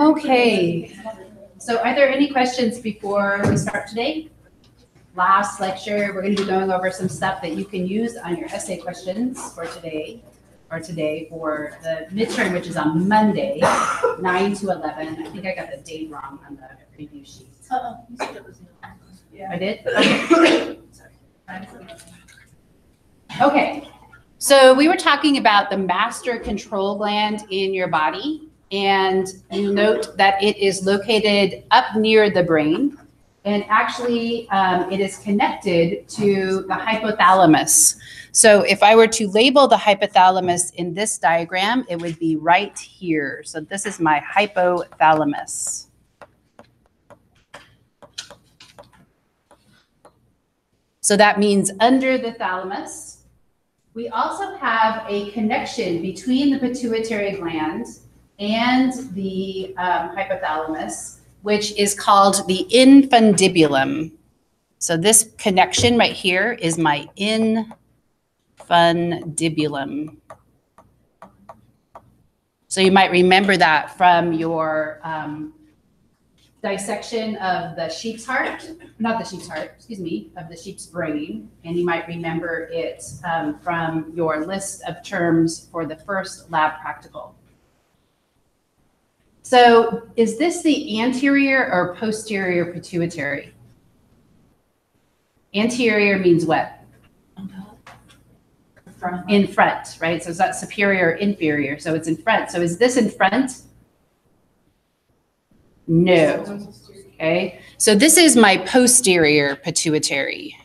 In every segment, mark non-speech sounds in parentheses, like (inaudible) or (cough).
Okay, so are there any questions before we start today? Last lecture, we're gonna be going over some stuff that you can use on your essay questions for today, or today for the midterm, which is on Monday, nine to eleven. I think I got the date wrong on the preview sheet. Uh-uh, you said it was. Yeah. I did? Okay. Okay, so we were talking about the master control gland in your body. And you note that it is located up near the brain. And actually, um, it is connected to the hypothalamus. So if I were to label the hypothalamus in this diagram, it would be right here. So this is my hypothalamus. So that means under the thalamus. We also have a connection between the pituitary gland and the um, hypothalamus, which is called the infundibulum. So this connection right here is my infundibulum. So you might remember that from your um, dissection of the sheep's heart, not the sheep's heart, excuse me, of the sheep's brain. And you might remember it um, from your list of terms for the first lab practical. So is this the anterior or posterior pituitary? Anterior means what? In front, right? So it's not superior or inferior. So it's in front. So is this in front? No. Okay. So this is my posterior pituitary.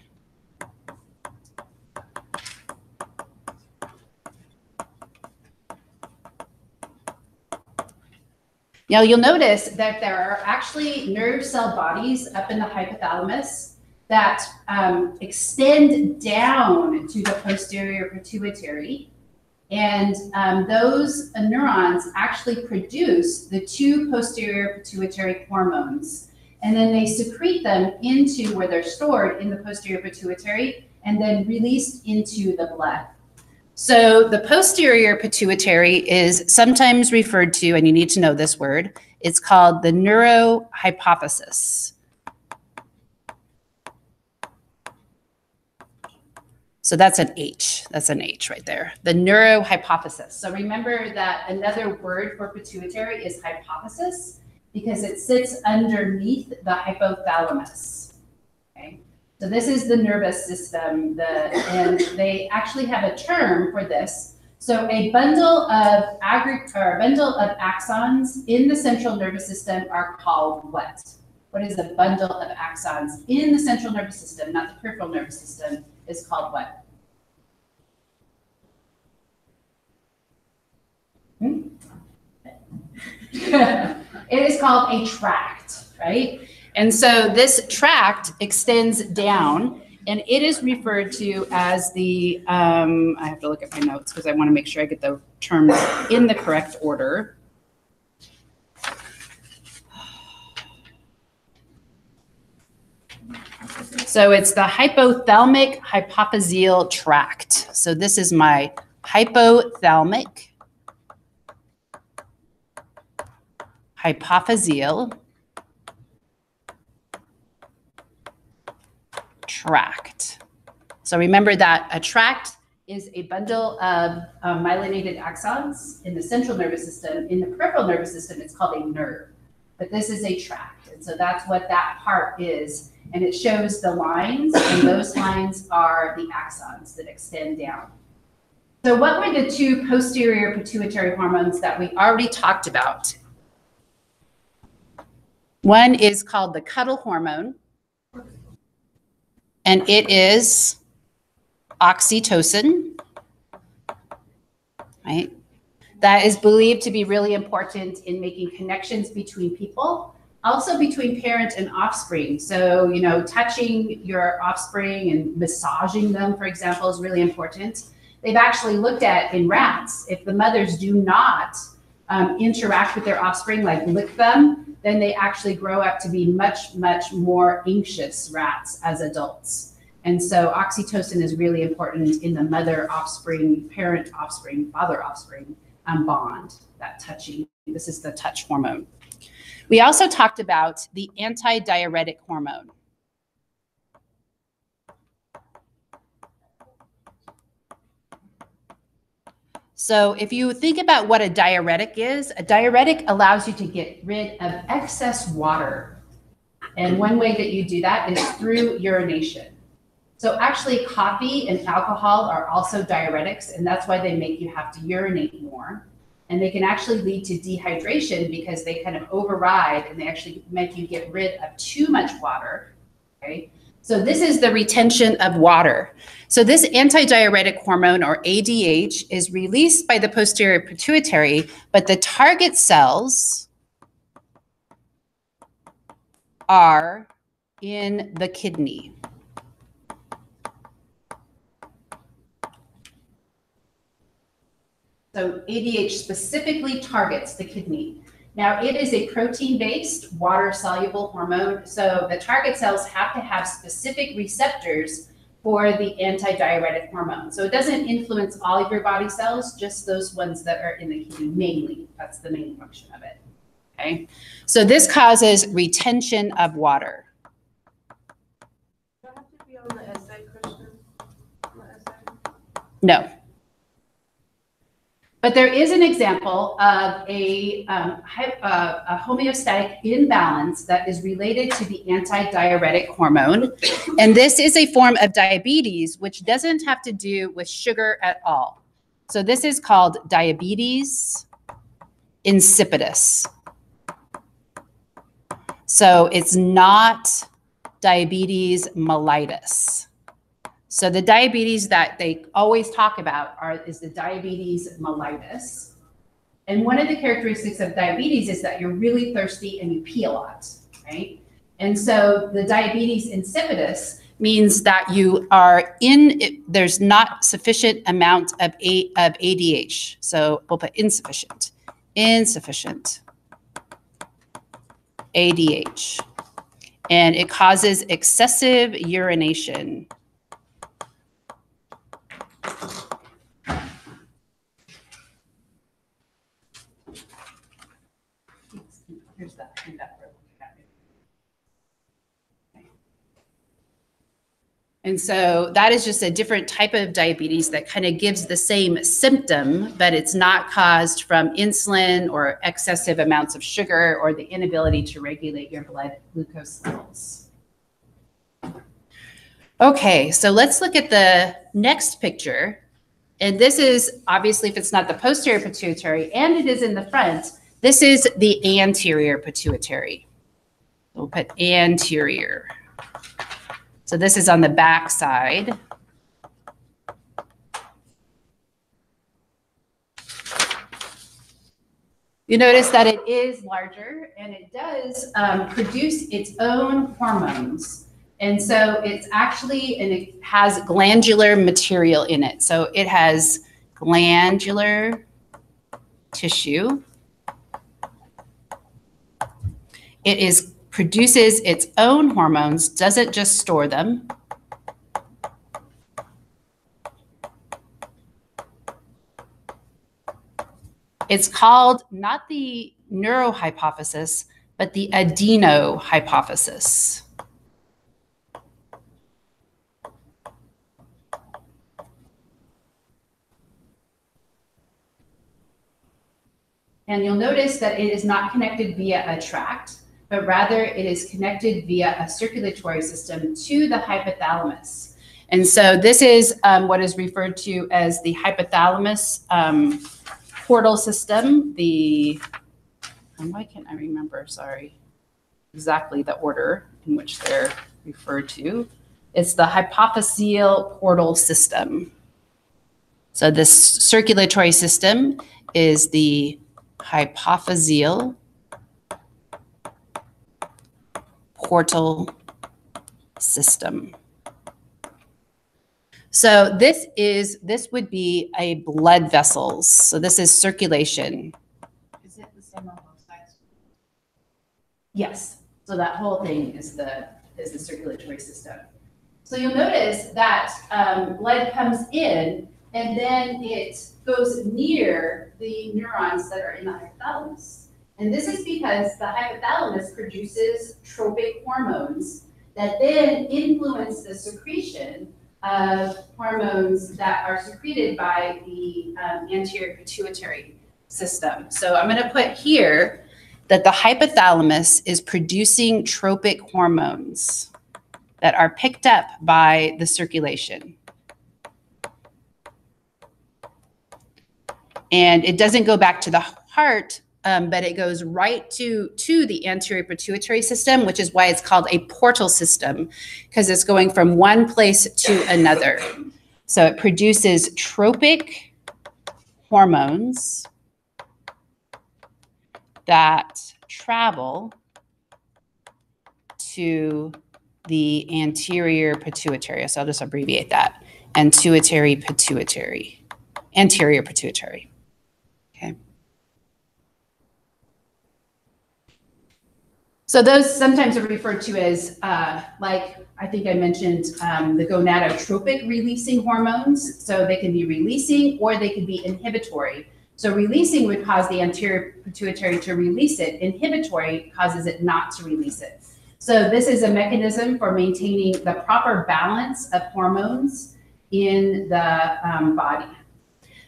Now you'll notice that there are actually nerve cell bodies up in the hypothalamus that um, extend down to the posterior pituitary. And um, those uh, neurons actually produce the two posterior pituitary hormones. And then they secrete them into where they're stored in the posterior pituitary and then released into the blood. So the posterior pituitary is sometimes referred to, and you need to know this word, it's called the neurohypophysis. So that's an H. That's an H right there. The neurohypophysis. So remember that another word for pituitary is hypophysis because it sits underneath the hypothalamus. Okay. So this is the nervous system, the, and they actually have a term for this. So a bundle of agri- or a bundle of axons in the central nervous system are called what? What is a bundle of axons in the central nervous system, not the peripheral nervous system, is called what? Hmm? (laughs) it is called a tract, right? And so this tract extends down and it is referred to as the, um, I have to look at my notes because I want to make sure I get the terms in the correct order. So it's the hypothalamic hypophyseal tract. So this is my hypothalamic hypophyseal tract. So remember that a tract is a bundle of um, myelinated axons in the central nervous system. In the peripheral nervous system, it's called a nerve, but this is a tract. And so that's what that part is. And it shows the lines, and those lines are the axons that extend down. So what were the two posterior pituitary hormones that we already talked about? One is called the cuddle hormone, and it is oxytocin, right? That is believed to be really important in making connections between people, also between parent and offspring. So, you know, touching your offspring and massaging them, for example, is really important. They've actually looked at in rats, if the mothers do not um, interact with their offspring, like lick them, then they actually grow up to be much, much more anxious rats as adults. And so oxytocin is really important in the mother offspring, parent offspring, father offspring um, bond, that touching. This is the touch hormone. We also talked about the antidiuretic hormone. So if you think about what a diuretic is, a diuretic allows you to get rid of excess water. And one way that you do that is through urination. So actually coffee and alcohol are also diuretics and that's why they make you have to urinate more. And they can actually lead to dehydration because they kind of override and they actually make you get rid of too much water. Okay. So this is the retention of water. So this antidiuretic hormone or ADH is released by the posterior pituitary, but the target cells are in the kidney. So ADH specifically targets the kidney. Now, it is a protein-based, water-soluble hormone, so the target cells have to have specific receptors for the antidiuretic hormone. So it doesn't influence all of your body cells, just those ones that are in the kidney mainly. That's the main function of it. Okay, so this causes retention of water. Do I have to be on the essay, Christian? On the essay? No. But there is an example of a, um, uh, a homeostatic imbalance that is related to the antidiuretic hormone. And this is a form of diabetes, which doesn't have to do with sugar at all. So this is called diabetes insipidus. So it's not diabetes mellitus. So the diabetes that they always talk about are, is the diabetes mellitus. And one of the characteristics of diabetes is that you're really thirsty and you pee a lot, right? And so the diabetes insipidus means that you are in, there's not sufficient amount of, A, of ADH. So we'll put insufficient, insufficient ADH. And it causes excessive urination. Here's that. I think that we're looking at it. Okay. And so that is just a different type of diabetes that kind of gives the same symptom, but it's not caused from insulin or excessive amounts of sugar or the inability to regulate your blood glucose levels. Okay, so let's look at the next picture. And this is obviously, if it's not the posterior pituitary and it is in the front, this is the anterior pituitary. We'll put anterior. So this is on the back side. You notice that it is larger and it does um, produce its own hormones. And so it's actually, and it has glandular material in it. So it has glandular tissue. It is produces its own hormones, doesn't just store them. It's called not the neurohypophysis, but the adenohypophysis. And you'll notice that it is not connected via a tract, but rather it is connected via a circulatory system to the hypothalamus. And so this is um, what is referred to as the hypothalamus um, portal system. The, and why can't I remember, sorry, exactly the order in which they're referred to. It's the hypophyseal portal system. So this circulatory system is the hypophyseal portal system. So this is this would be a blood vessels. So this is circulation. system on both sides. Yes. So that whole thing is the is the circulatory system. So you'll notice that um, blood comes in and then it goes near the neurons that are in the hypothalamus. And this is because the hypothalamus produces tropic hormones that then influence the secretion of hormones that are secreted by the um, anterior pituitary system. So I'm going to put here that the hypothalamus is producing tropic hormones that are picked up by the circulation. And it doesn't go back to the heart, um, but it goes right to, to the anterior pituitary system, which is why it's called a portal system, because it's going from one place to another. So it produces tropic hormones that travel to the anterior pituitary. So I'll just abbreviate that. Anterior pituitary. Anterior pituitary. Okay. So those sometimes are referred to as, uh, like I think I mentioned, um, the gonadotropic releasing hormones. So they can be releasing or they can be inhibitory. So releasing would cause the anterior pituitary to release it. Inhibitory causes it not to release it. So this is a mechanism for maintaining the proper balance of hormones in the um, body.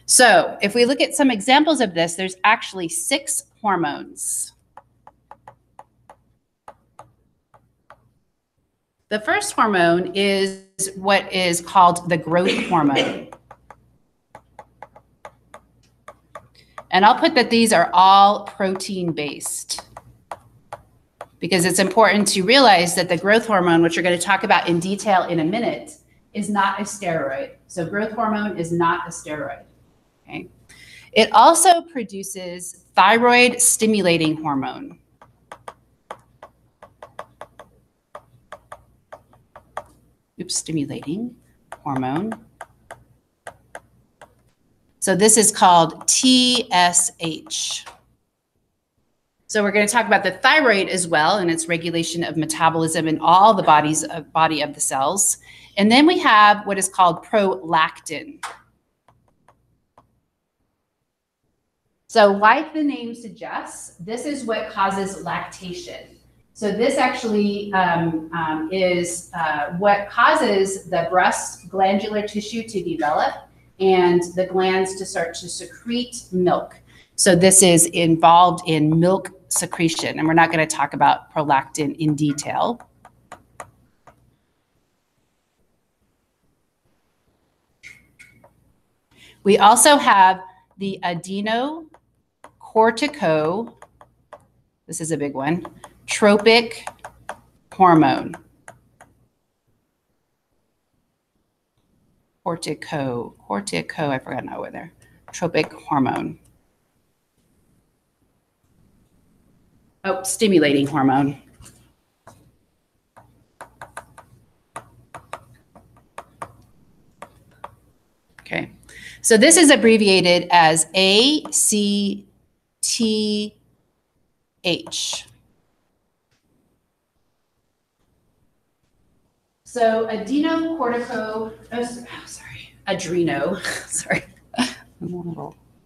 So if we look at some examples of this, there's actually six hormones. The first hormone is what is called the growth hormone. And I'll put that these are all protein based because it's important to realize that the growth hormone, which we're going to talk about in detail in a minute, is not a steroid. So growth hormone is not a steroid. Okay. It also produces thyroid stimulating hormone. Oops, stimulating hormone. So this is called TSH. So we're going to talk about the thyroid as well and its regulation of metabolism in all the bodies of body of the cells. And then we have what is called prolactin. So like the name suggests, this is what causes lactation. So this actually um, um, is uh, what causes the breast glandular tissue to develop and the glands to start to secrete milk. So this is involved in milk secretion, and we're not going to talk about prolactin in detail. We also have the adenocortico, this is a big one, tropic hormone. cortico, cortico, I forgot now where there, tropic hormone. Oh, stimulating hormone. Okay, so this is abbreviated as ACTH. So adenocortico, oh, sorry, adreno, (laughs) sorry.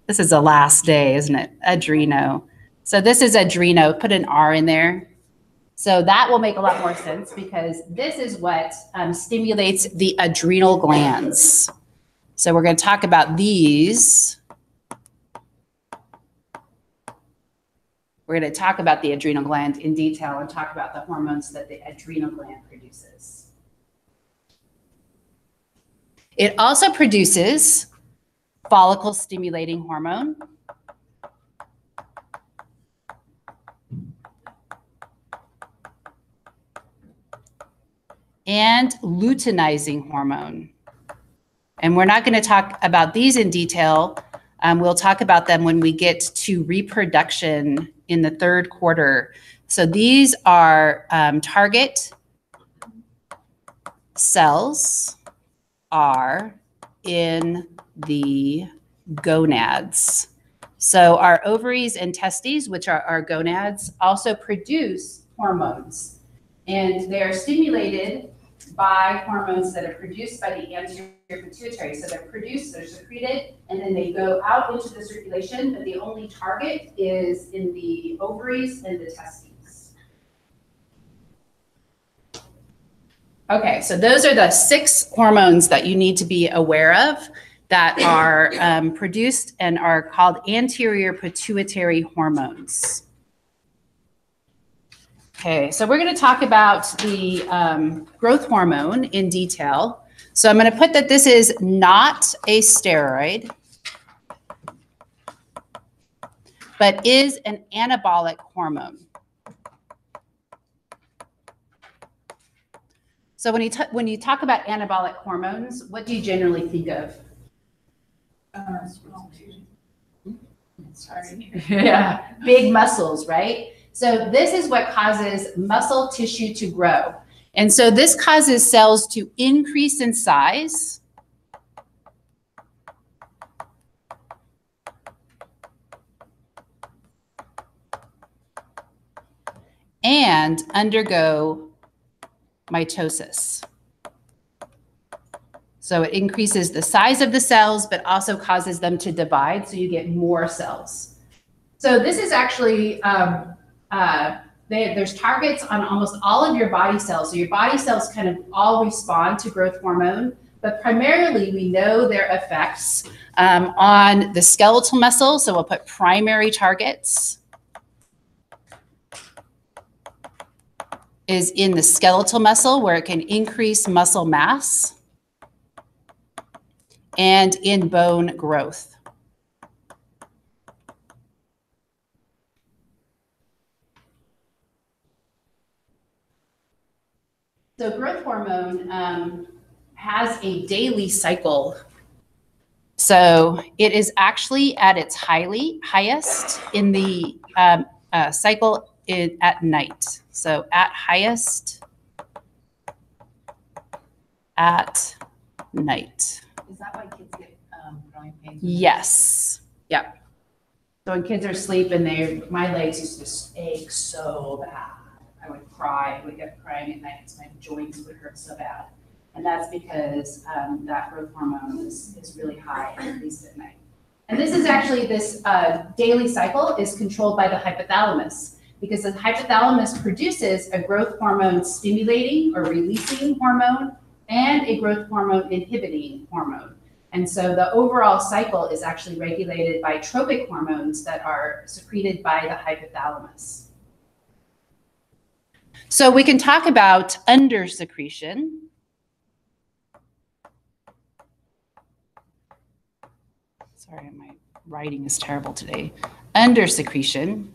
This is the last day, isn't it? Adreno. So this is adreno, put an R in there. So that will make a lot more sense because this is what um, stimulates the adrenal glands. So we're going to talk about these. We're going to talk about the adrenal gland in detail and talk about the hormones that the adrenal gland produces. It also produces follicle stimulating hormone. And luteinizing hormone. And we're not going to talk about these in detail. Um, we'll talk about them when we get to reproduction in the third quarter. So these are um, target cells are in the gonads. So our ovaries and testes, which are our gonads, also produce hormones. And they are stimulated by hormones that are produced by the anterior pituitary. So they're produced, they're secreted, and then they go out into the circulation, but the only target is in the ovaries and the testes. Okay, so those are the six hormones that you need to be aware of that are um, produced and are called anterior pituitary hormones. Okay, so we're going to talk about the um, growth hormone in detail. So I'm going to put that this is not a steroid, but is an anabolic hormone. So when you, t- when you talk about anabolic hormones, what do you generally think of? Uh, Sorry. (laughs) yeah, big muscles, right? So this is what causes muscle tissue to grow. And so this causes cells to increase in size. And undergo mitosis. So it increases the size of the cells, but also causes them to divide, so you get more cells. So this is actually um, uh, they, there's targets on almost all of your body cells. So your body cells kind of all respond to growth hormone, but primarily we know their effects um, on the skeletal muscle. So we'll put primary targets is in the skeletal muscle where it can increase muscle mass and in bone growth. So growth hormone um, has a daily cycle. So it is actually at its highly highest in the um, uh, cycle in, at night. So at highest at night. Is that why kids get um, growing pains? Yes. Yep. So when kids are asleep and they, my legs used to ache so bad. I would cry, I would get crying at night because my joints would hurt so bad. And that's because um, that growth hormone is, is really high, at least at night. And this is actually, this uh, daily cycle is controlled by the hypothalamus because the hypothalamus produces a growth hormone stimulating or releasing hormone and a growth hormone inhibiting hormone. And so the overall cycle is actually regulated by tropic hormones that are secreted by the hypothalamus. So we can talk about undersecretion. Sorry, my writing is terrible today. Undersecretion.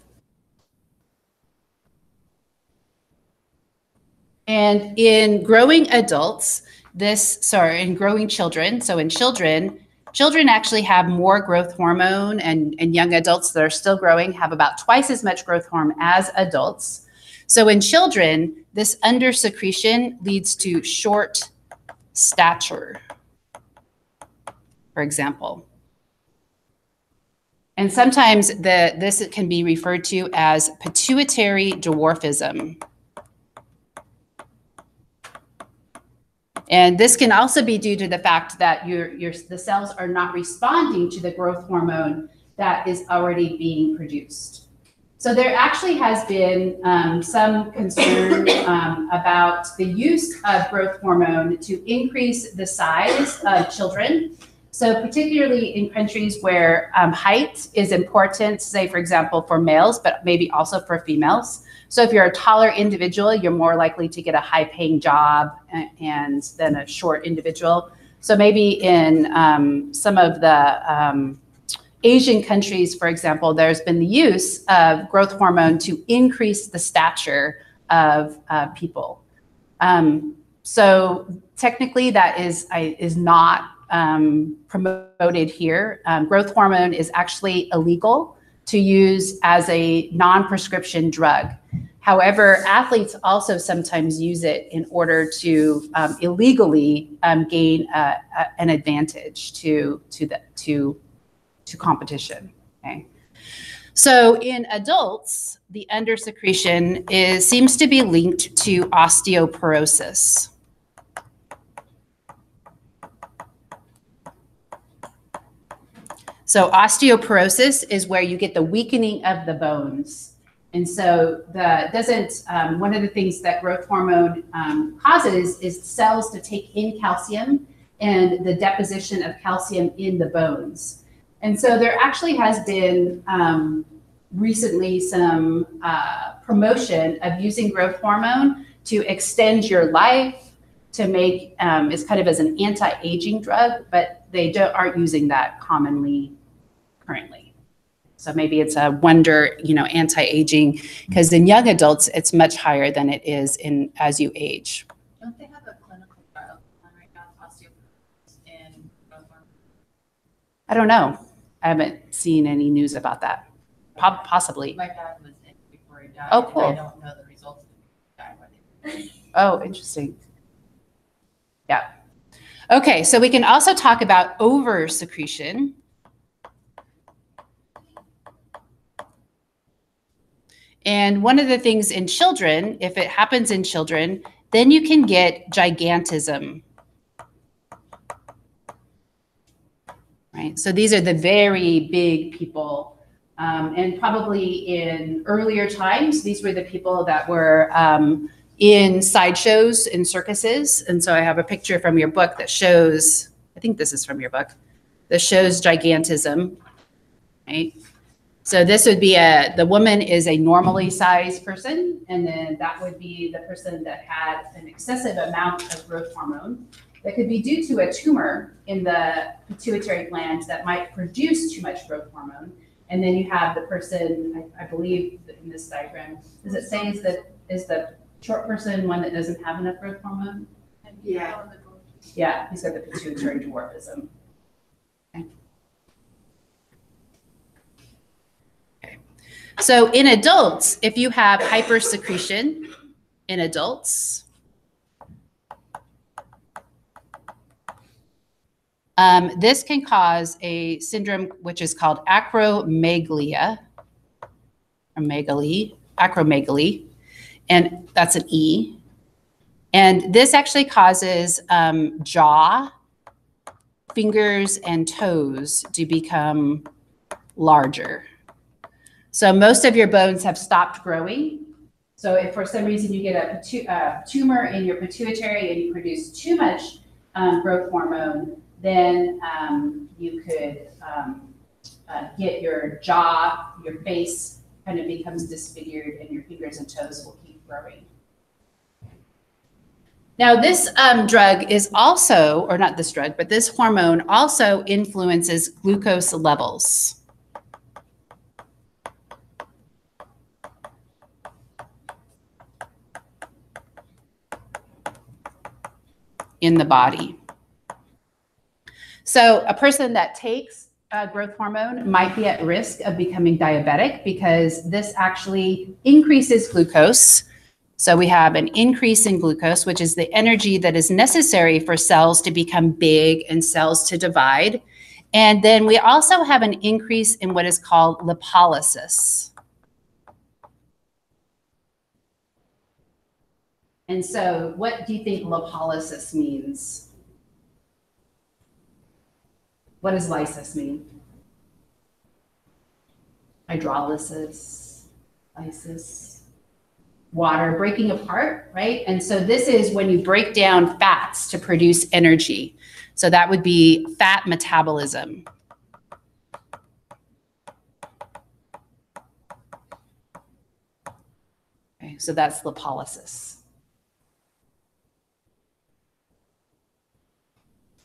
And in growing adults, this, sorry, in growing children, so in children, children actually have more growth hormone and, and young adults that are still growing have about twice as much growth hormone as adults. So in children, this undersecretion leads to short stature, for example. And sometimes the, this can be referred to as pituitary dwarfism. And this can also be due to the fact that your, your, the cells are not responding to the growth hormone that is already being produced. So there actually has been um, some concern um, about the use of growth hormone to increase the size of children. So particularly in countries where um, height is important, say for example for males, but maybe also for females. So if you're a taller individual, you're more likely to get a high-paying job and, and than a short individual. So maybe in um, some of the um, Asian countries, for example, there's been the use of growth hormone to increase the stature of uh, people. Um, so technically, that is is not um, promoted here. Um, growth hormone is actually illegal to use as a non-prescription drug. However, athletes also sometimes use it in order to um, illegally um, gain uh, an advantage to to the to to competition. Okay. So in adults, the undersecretion is seems to be linked to osteoporosis. So osteoporosis is where you get the weakening of the bones. And so the doesn't um, one of the things that growth hormone um, causes is cells to take in calcium and the deposition of calcium in the bones. And so there actually has been um, recently some uh, promotion of using growth hormone to extend your life, to make um, kind of as an anti-aging drug, but they don't aren't using that commonly currently. So maybe it's a wonder, you know, anti-aging because in young adults it's much higher than it is in as you age. Don't they have a clinical trial right now, osteoporosis in? I don't know. I haven't seen any news about that. Possibly. My dad was in before he died. Oh, and I cool. don't know the results of the died Oh, interesting. Yeah. Okay, so we can also talk about over secretion. And one of the things in children, if it happens in children, then you can get gigantism. Right? So these are the very big people. Um, and probably in earlier times, these were the people that were um, in sideshows in circuses. And so I have a picture from your book that shows, I think this is from your book, that shows gigantism, right? So this would be a, the woman is a normally sized person, and then that would be the person that had an excessive amount of growth hormone that could be due to a tumor in the pituitary gland that might produce too much growth hormone. And then you have the person, I, I believe in this diagram, does it say is the, is the short person one that doesn't have enough growth hormone? Yeah. Yeah, he's got the pituitary dwarfism. Okay. Okay. So in adults, if you have hypersecretion in adults, um, this can cause a syndrome which is called acromegalia, or megaly, acromegaly, and that's an E. And this actually causes um, jaw, fingers, and toes to become larger. So most of your bones have stopped growing. So if for some reason you get a pitu- uh, tumor in your pituitary and you produce too much um, growth hormone, then um, you could um, uh, get your jaw, your face kind of becomes disfigured, and your fingers and toes will keep growing. Now, this um, drug is also, or not this drug, but this hormone also influences glucose levels. In the body. So, a person that takes uh, growth hormone might be at risk of becoming diabetic because this actually increases glucose. So we have an increase in glucose, which is the energy that is necessary for cells to become big and cells to divide. And then we also have an increase in what is called lipolysis. And so, what do you think lipolysis means? What does lysis mean? Hydrolysis, lysis, water breaking apart, right? And so this is when you break down fats to produce energy. So that would be fat metabolism. Okay, so that's lipolysis.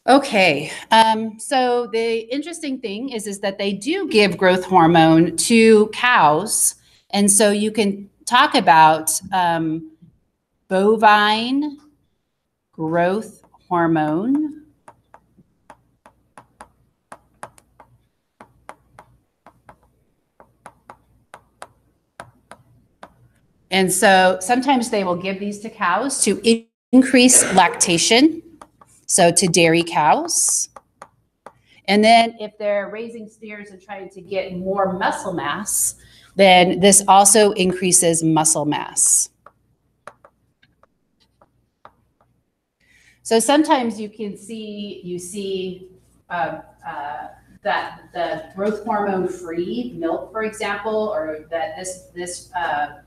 Okay, um, so the interesting thing is, is that they do give growth hormone to cows. And so you can talk about um, bovine growth hormone. And so sometimes they will give these to cows to increase lactation so to dairy cows. And then if they're raising steers and trying to get more muscle mass, then this also increases muscle mass. So sometimes you can see, you see uh, uh, that the growth hormone free milk, for example, or that this, this uh,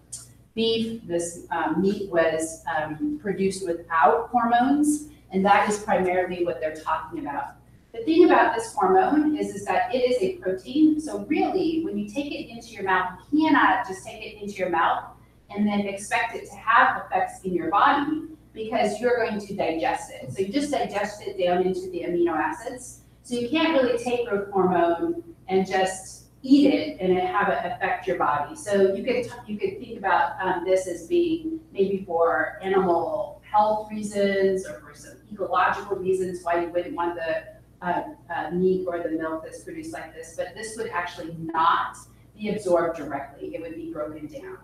beef, this um, meat was um, produced without hormones. And that is primarily what they're talking about. The thing about this hormone is, is that it is a protein. So really, when you take it into your mouth, you cannot just take it into your mouth and then expect it to have effects in your body because you're going to digest it. So you just digest it down into the amino acids. So you can't really take growth hormone and just eat it and it have it affect your body. So you could you could think about um, this as being maybe for animal health reasons or for some ecological reasons why you wouldn't want the uh, uh, meat or the milk that's produced like this. But this would actually not be absorbed directly. It would be broken down.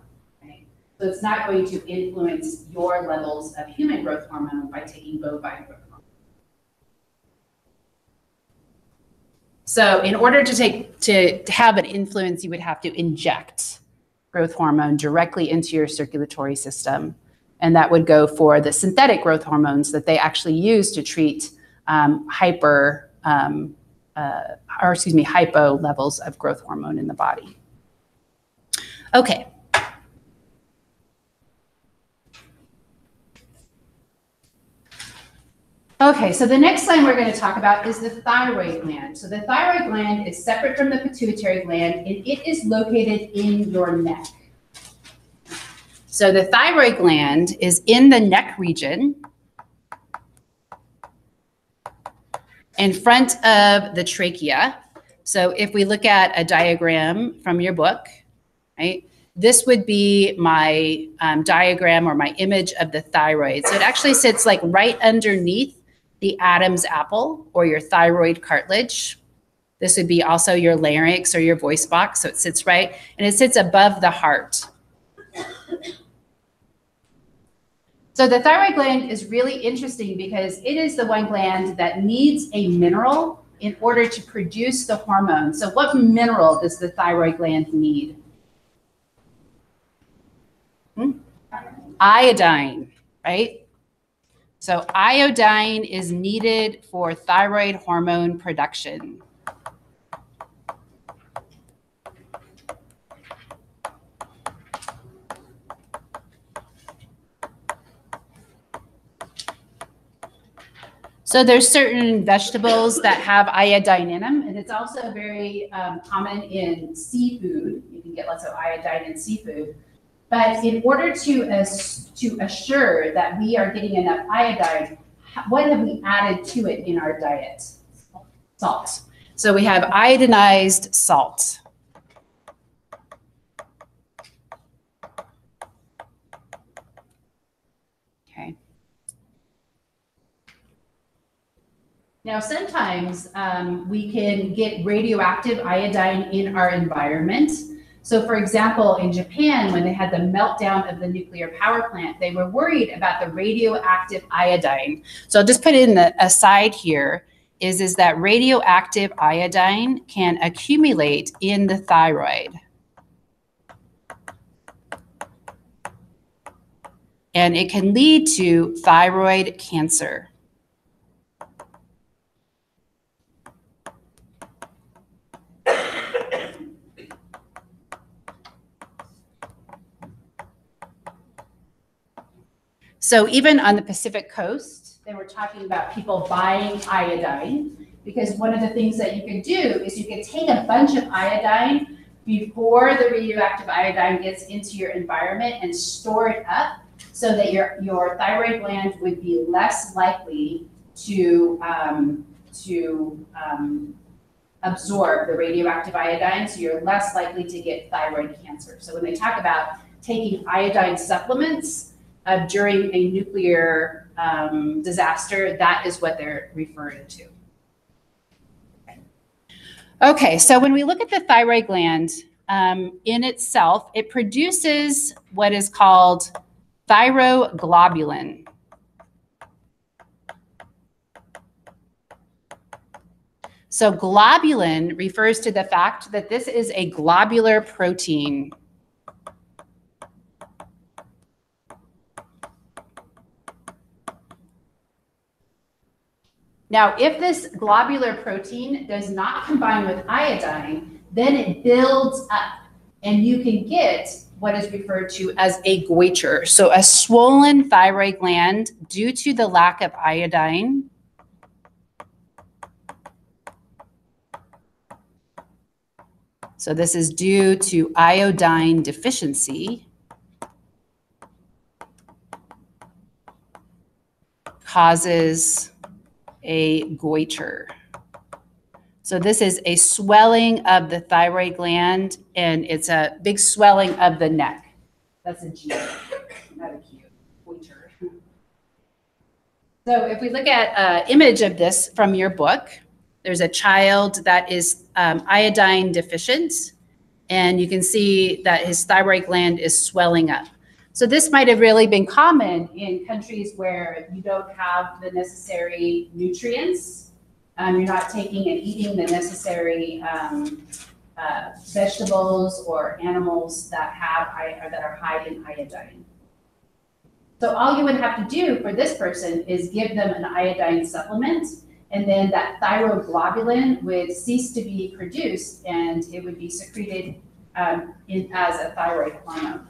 Right? So it's not going to influence your levels of human growth hormone by taking bovine growth hormone. So in order to take to, to have an influence, you would have to inject growth hormone directly into your circulatory system. And that would go for the synthetic growth hormones that they actually use to treat um, hyper, um, uh, or excuse me, hypo levels of growth hormone in the body. Okay. Okay, so the next line we're going to talk about is the thyroid gland. So the thyroid gland is separate from the pituitary gland and it is located in your neck. So the thyroid gland is in the neck region in front of the trachea. So if we look at a diagram from your book, right, this would be my um, diagram or my image of the thyroid. So it actually sits like right underneath the Adam's apple or your thyroid cartilage. This would be also your larynx or your voice box. So it sits right, and it sits above the heart. So the thyroid gland is really interesting because it is the one gland that needs a mineral in order to produce the hormone. So what mineral does the thyroid gland need? Hmm? Iodine, right? So iodine is needed for thyroid hormone production. So there's certain vegetables that have iodine in them, and it's also very um, common in seafood. You can get lots of iodine in seafood. But in order to, to assure that we are getting enough iodine, what have we added to it in our diet? Salt. So we have iodinized salt. Okay. Now, sometimes um, we can get radioactive iodine in our environment. So, for example, in Japan, when they had the meltdown of the nuclear power plant, they were worried about the radioactive iodine. So, I'll just put in the aside here is, is that radioactive iodine can accumulate in the thyroid. And it can lead to thyroid cancer. So even on the Pacific coast, they were talking about people buying iodine because one of the things that you could do is you could take a bunch of iodine before the radioactive iodine gets into your environment and store it up so that your, your thyroid gland would be less likely to, um, to um, absorb the radioactive iodine, so you're less likely to get thyroid cancer. So when they talk about taking iodine supplements, uh, during a nuclear um, disaster, that is what they're referring to. Okay, so when we look at the thyroid gland um, in itself, it produces what is called thyroglobulin. So globulin refers to the fact that this is a globular protein. Now, if this globular protein does not combine with iodine, then it builds up and you can get what is referred to as a goiter. So a swollen thyroid gland due to the lack of iodine. So this is due to iodine deficiency. Causes a goiter. So this is a swelling of the thyroid gland and it's a big swelling of the neck. That's a G, not a Q, goiter. So if we look at an image of this from your book, there's a child that is um, iodine deficient and you can see that his thyroid gland is swelling up. So this might have really been common in countries where you don't have the necessary nutrients. Um, you're not taking and eating the necessary um, uh, vegetables or animals that have or that are high in iodine. So all you would have to do for this person is give them an iodine supplement, and then that thyroglobulin would cease to be produced, and it would be secreted um, in, as a thyroid hormone.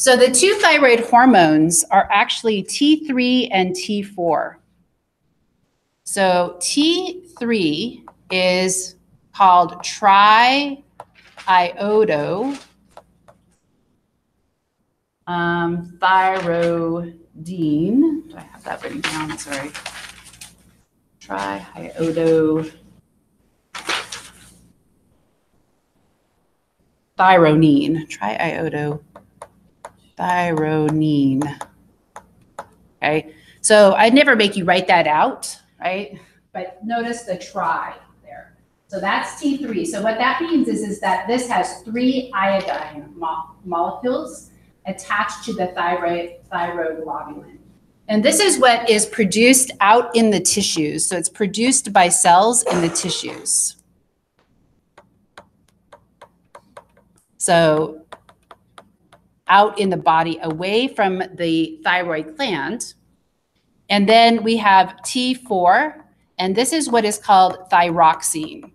So the two thyroid hormones are actually T3 and T4. So T3 is called triiodo um, thyroidine. Do I have that written down? Sorry. Triiodo thyronine. Triiodo thyronine. Okay, so I'd never make you write that out, right? But notice the tri there. So that's T3. So what that means is, is that this has three iodine mo- molecules attached to the thyroid thyroid thyroglobulin. And this is what is produced out in the tissues. So it's produced by cells in the tissues. So out in the body away from the thyroid gland. And then we have T4, and this is what is called thyroxine.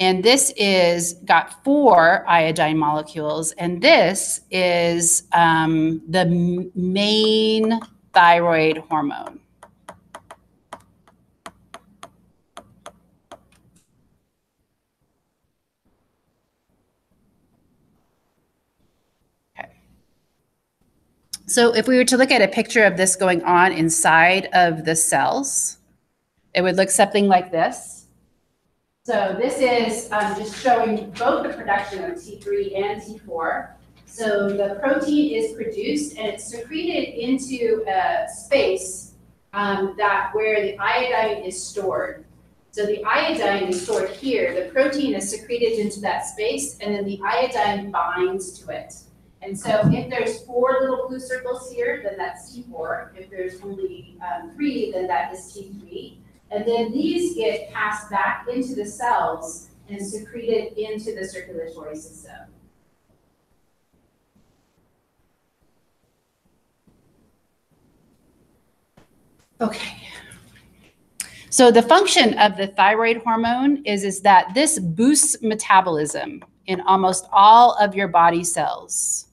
And this is got four iodine molecules, and this is um, the main thyroid hormone. So if we were to look at a picture of this going on inside of the cells, it would look something like this. So this is um, just showing both the production of T3 and T4. So the protein is produced and it's secreted into a space um, that where the iodine is stored. So the iodine is stored here. The protein is secreted into that space, and then the iodine binds to it. And so if there's four little blue circles here, then that's T4. If there's only um, three, then that is T3. And then these get passed back into the cells and secreted into the circulatory system. Okay. So the function of the thyroid hormone is, is that this boosts metabolism in almost all of your body cells.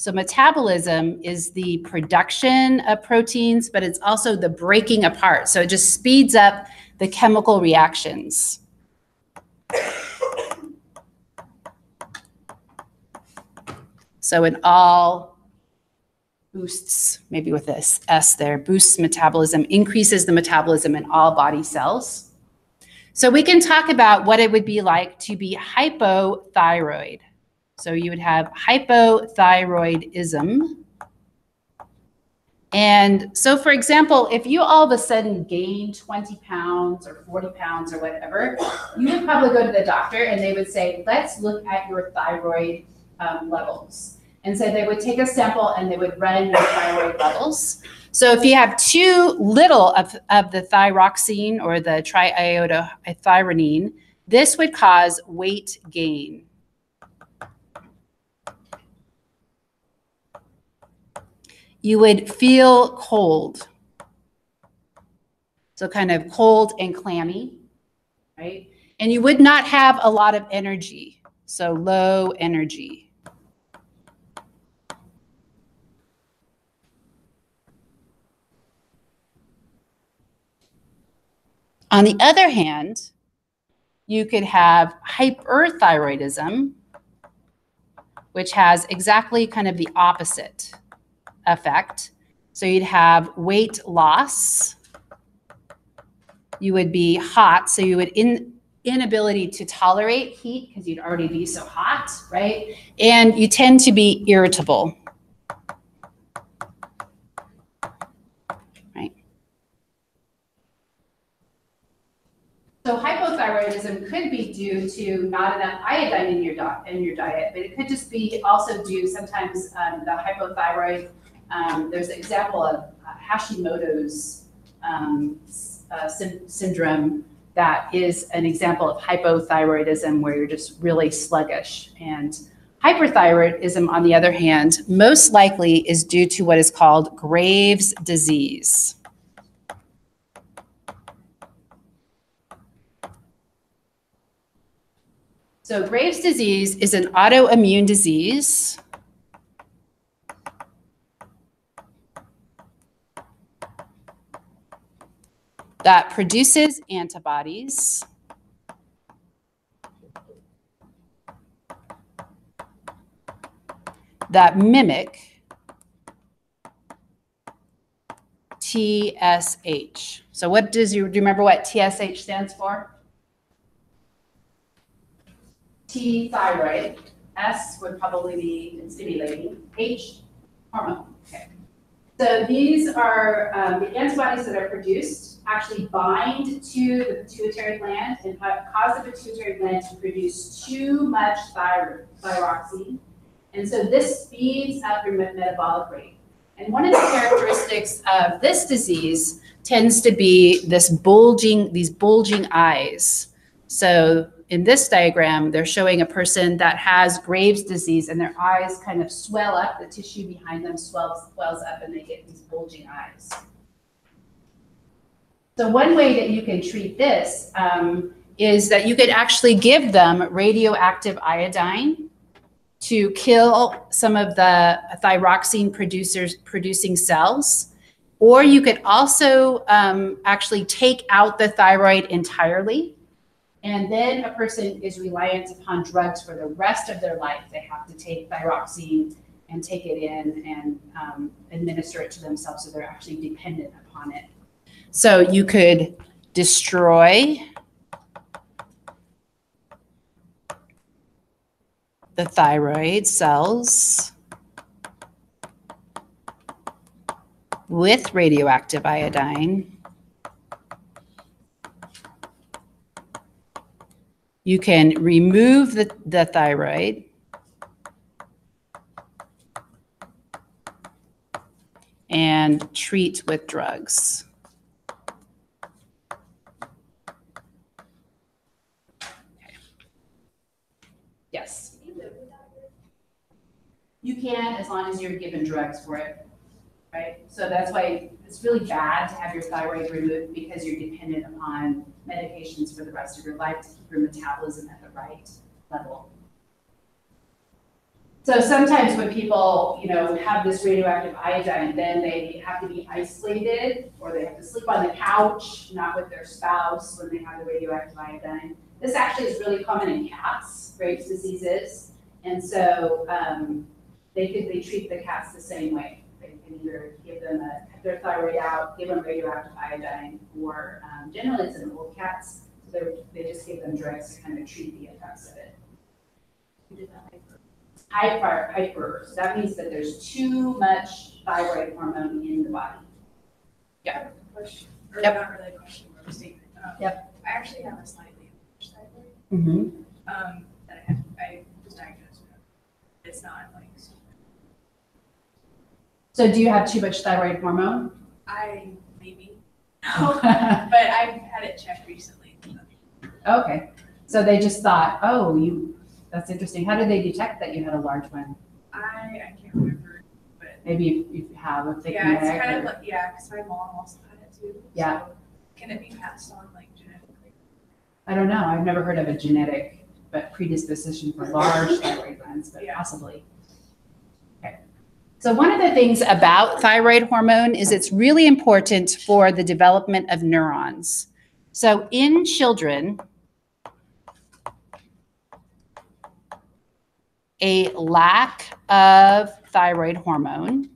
So metabolism is the production of proteins, but it's also the breaking apart. So it just speeds up the chemical reactions. So it all boosts, maybe with this S there, boosts metabolism, increases the metabolism in all body cells. So we can talk about what it would be like to be hypothyroid. So you would have hypothyroidism. And so, for example, if you all of a sudden gain 20 pounds or 40 pounds or whatever, you would probably go to the doctor and they would say, let's look at your thyroid um, levels. And so they would take a sample and they would run your thyroid levels. So if you have too little of, of the thyroxine or the triiodothyronine, this would cause weight gain. You would feel cold. So kind of cold and clammy, right? And you would not have a lot of energy. So low energy. On the other hand, you could have hyperthyroidism, which has exactly kind of the opposite effect. So you'd have weight loss. You would be hot, so you would in inability to tolerate heat because you'd already be so hot, right? And you tend to be irritable. Right. So hypothyroidism could be due to not enough iodine in your diet, in your diet, but it could just be also due sometimes um, the hypothyroid. Um, there's an example of uh, Hashimoto's um, uh, syn- syndrome that is an example of hypothyroidism where you're just really sluggish. And hyperthyroidism, on the other hand, most likely is due to what is called Graves' disease. So Graves' disease is an autoimmune disease. That produces antibodies that mimic TSH. So what does you, do you remember what TSH stands for? T thyroid, S would probably be stimulating, H hormone. Okay. So these are um, the antibodies that are produced actually bind to the pituitary gland and cause the pituitary gland to produce too much thyroxine. And so this speeds up your metabolic rate. And one of the characteristics of this disease tends to be this bulging, these bulging eyes. So in this diagram, they're showing a person that has Graves' disease and their eyes kind of swell up, the tissue behind them swells, swells up and they get these bulging eyes. So one way that you can treat this um, is that you could actually give them radioactive iodine to kill some of the thyroxine producers producing cells. Or you could also um, actually take out the thyroid entirely. And then a person is reliant upon drugs for the rest of their life. They have to take thyroxine and take it in and um, administer it to themselves. So they're actually dependent upon it. So you could destroy the thyroid cells with radioactive iodine. You can remove the, the thyroid. And treat with drugs. Yes. You can, as long as you're given drugs for it, right? So that's why it's really bad to have your thyroid removed because you're dependent upon medications for the rest of your life to keep your metabolism at the right level. So sometimes when people, you know, have this radioactive iodine, then they have to be isolated or they have to sleep on the couch, not with their spouse when they have the radioactive iodine. This actually is really common in cats, Graves' diseases. And so um, they could, they treat the cats the same way. They can either give them a, cut their thyroid out, give them radioactive iodine, or um, generally it's in old cats. So they're, they just give them drugs to kind of treat the effects of it. Hyper, hyper, so that means that there's too much thyroid hormone in the body. Question, or Yep. not really a question, more of a statement. Um, Yep. I actually have a slightly enlarged thyroid, Mm-hmm. um, that I have, I was diagnosed with. It's not like, super- So do you have too much thyroid hormone? I, maybe, (laughs) but I've had it checked recently. Okay, so they just thought, oh, you, that's interesting. How did they detect that you had a large one? I, I can't remember, but Maybe you you have a thick yeah, it's neck kind of or- like, yeah, because my mom also had it too. Yeah. so Can it be passed on like genetically? I don't know. I've never heard of a genetic, but predisposition for large (laughs) thyroid glands, but possibly. Okay. So one of the things about thyroid hormone is it's really important for the development of neurons. So in children, a lack of thyroid hormone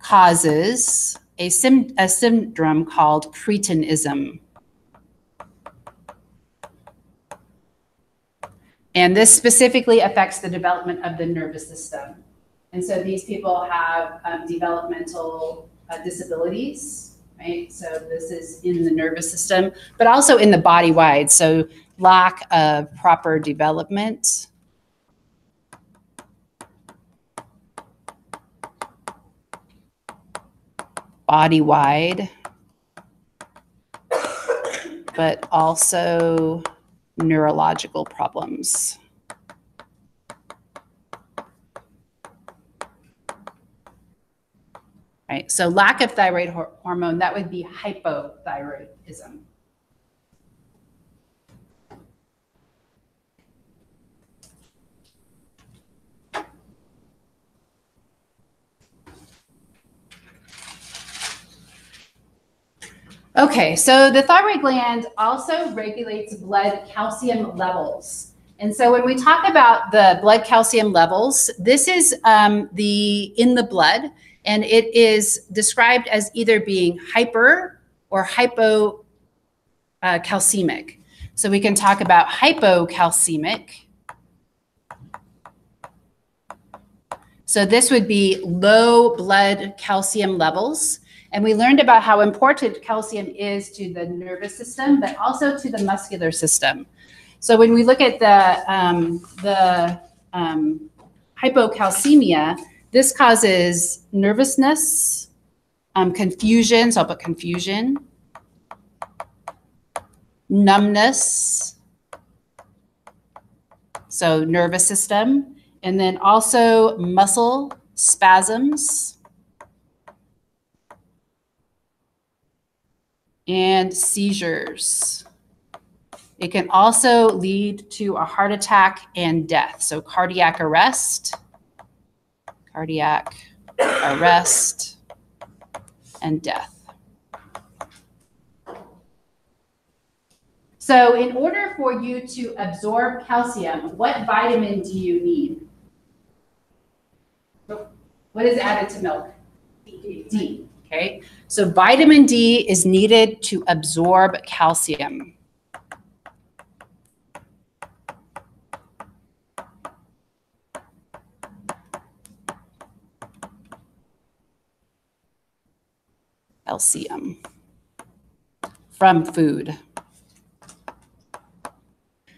causes a, sim- a syndrome called cretinism. And this specifically affects the development of the nervous system. And so these people have um, developmental uh, disabilities, right? So this is in the nervous system, but also in the body wide. So lack of proper development. Body wide, but also neurological problems. Right, so lack of thyroid hor- hormone, that would be hypothyroidism. Okay, so the thyroid gland also regulates blood calcium levels. And so when we talk about the blood calcium levels, this is um, the in the blood, and it is described as either being hyper or hypocalcemic. uh. So we can talk about hypocalcemic. So this would be low blood calcium levels. And we learned about how important calcium is to the nervous system, but also to the muscular system. So when we look at the, um, the um, hypocalcemia, this causes nervousness, um, confusion, so I'll put confusion, numbness, so nervous system, and then also muscle spasms, and seizures. It can also lead to a heart attack and death. So cardiac arrest, cardiac arrest, and death. So in order for you to absorb calcium, what vitamin do you need? What is added to milk? D, okay? So vitamin D is needed to absorb calcium. Calcium from food.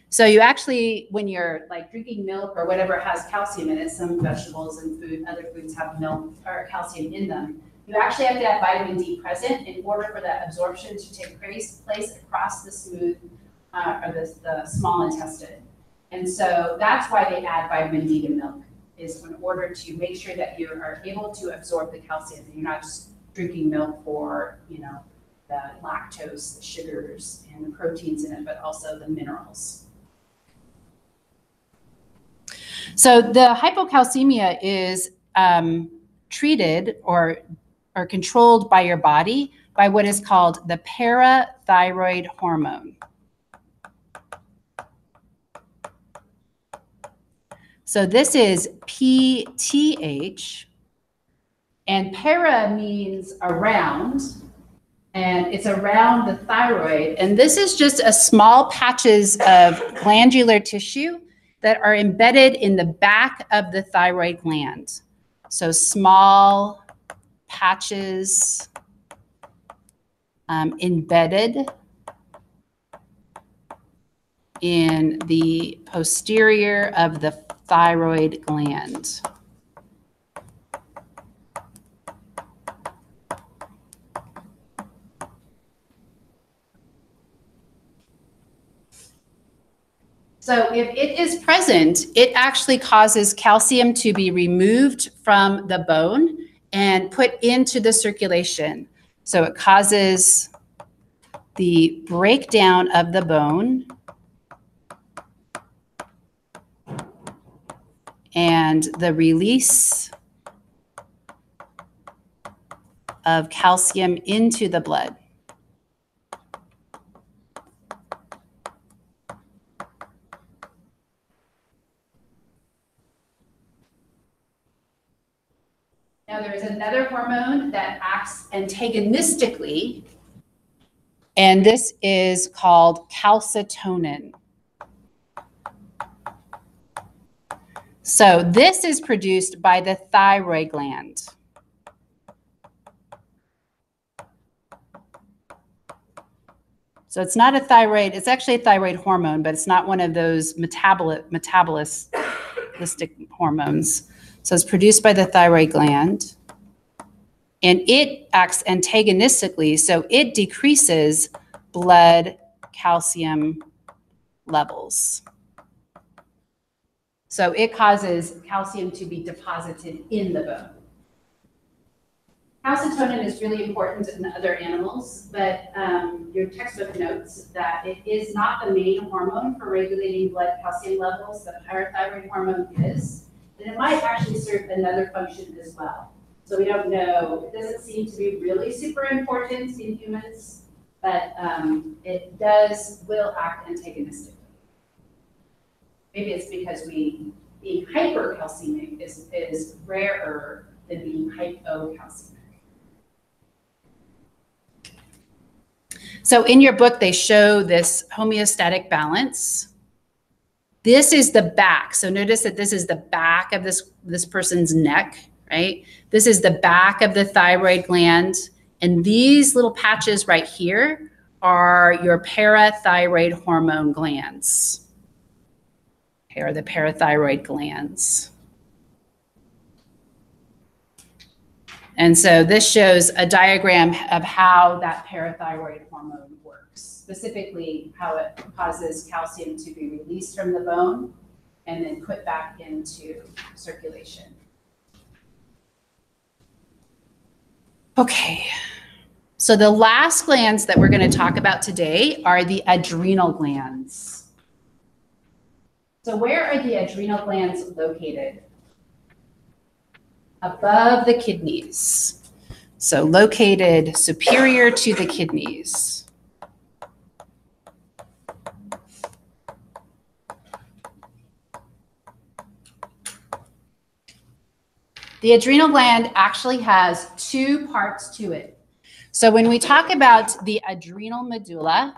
So you actually, when you're like drinking milk or whatever has calcium in it, some vegetables and food, other foods have milk or calcium in them. You actually have to have vitamin D present in order for that absorption to take place, place across the smooth uh, or the, the small intestine. And so that's why they add vitamin D to milk, is in order to make sure that you are able to absorb the calcium. and You're not just drinking milk for, you know, the lactose, the sugars, and the proteins in it, but also the minerals. So the hypocalcemia is um, treated or or controlled by your body by what is called the parathyroid hormone. So this is PTH, and para means around, and it's around the thyroid. And this is just a small patches of glandular tissue that are embedded in the back of the thyroid gland. So small patches um, embedded in the posterior of the thyroid gland. So if it is present, it actually causes calcium to be removed from the bone and put into the circulation. So it causes the breakdown of the bone and the release of calcium into the blood. Now, there's another hormone that acts antagonistically, and this is called calcitonin. So, this is produced by the thyroid gland. So, it's not a thyroid, it's actually a thyroid hormone, but it's not one of those metaboli- metabolistic hormones. So it's produced by the thyroid gland. And it acts antagonistically, so it decreases blood calcium levels. So it causes calcium to be deposited in the bone. Calcitonin is really important in other animals, but um, your textbook notes that it is not the main hormone for regulating blood calcium levels. The parathyroid hormone is and it might actually serve another function as well. So we don't know. It doesn't seem to be really super important in humans, but um, it does will act antagonistically. Maybe it's because we being hypercalcemic is, is rarer than being hypocalcemic. So in your book, they show this homeostatic balance this is the back. So notice that this is the back of this, this person's neck, right? This is the back of the thyroid gland. And these little patches right here are your parathyroid hormone glands. Here are the parathyroid glands. And so this shows a diagram of how that parathyroid hormone works, specifically how it causes calcium to be released from the bone and then put back into circulation. Okay, so the last glands that we're going to talk about today are the adrenal glands. So where are the adrenal glands located? Above the kidneys. So located superior to the kidneys. The adrenal gland actually has two parts to it. So when we talk about the adrenal medulla,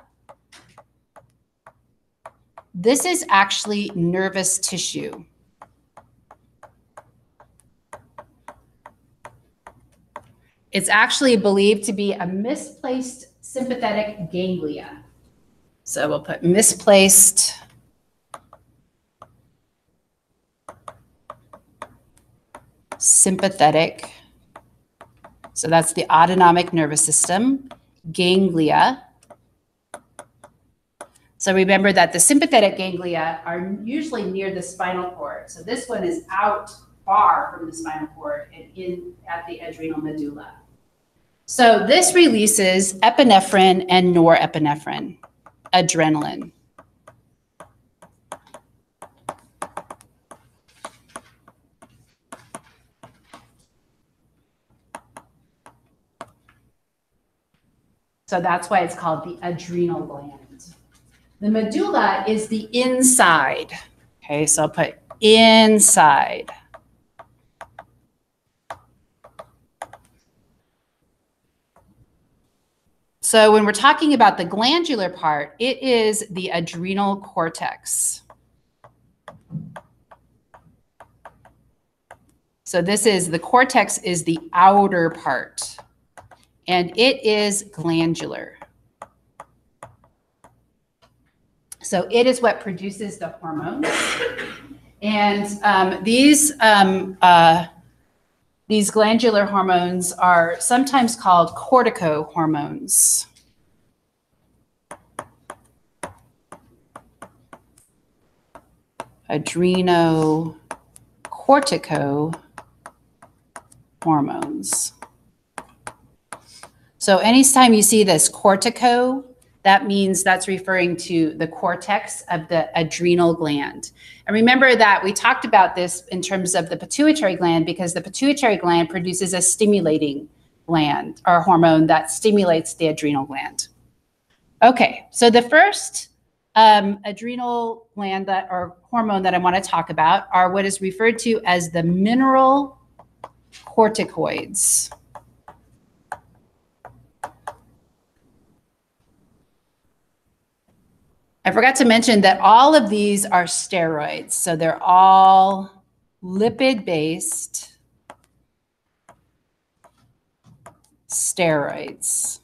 this is actually nervous tissue. It's actually believed to be a misplaced sympathetic ganglia. So we'll put misplaced sympathetic. So that's the autonomic nervous system, ganglia. So remember that the sympathetic ganglia are usually near the spinal cord. So this one is out far from the spinal cord and in at the adrenal medulla. So this releases epinephrine and norepinephrine, adrenaline. So that's why it's called the adrenal gland. The medulla is the inside. Okay, so I'll put inside. So when we're talking about the glandular part, it is the adrenal cortex. So this is the cortex is the outer part and it is glandular. So it is what produces the hormones. And um, these um, uh, these glandular hormones are sometimes called corticohormones. Adrenocortico hormones. So anytime you see this cortico, that means that's referring to the cortex of the adrenal gland. And remember that we talked about this in terms of the pituitary gland because the pituitary gland produces a stimulating gland or hormone that stimulates the adrenal gland. Okay, so the first um, adrenal gland that or hormone that I want to talk about are what is referred to as the mineral corticoids. I forgot to mention that all of these are steroids. So they're all lipid based steroids.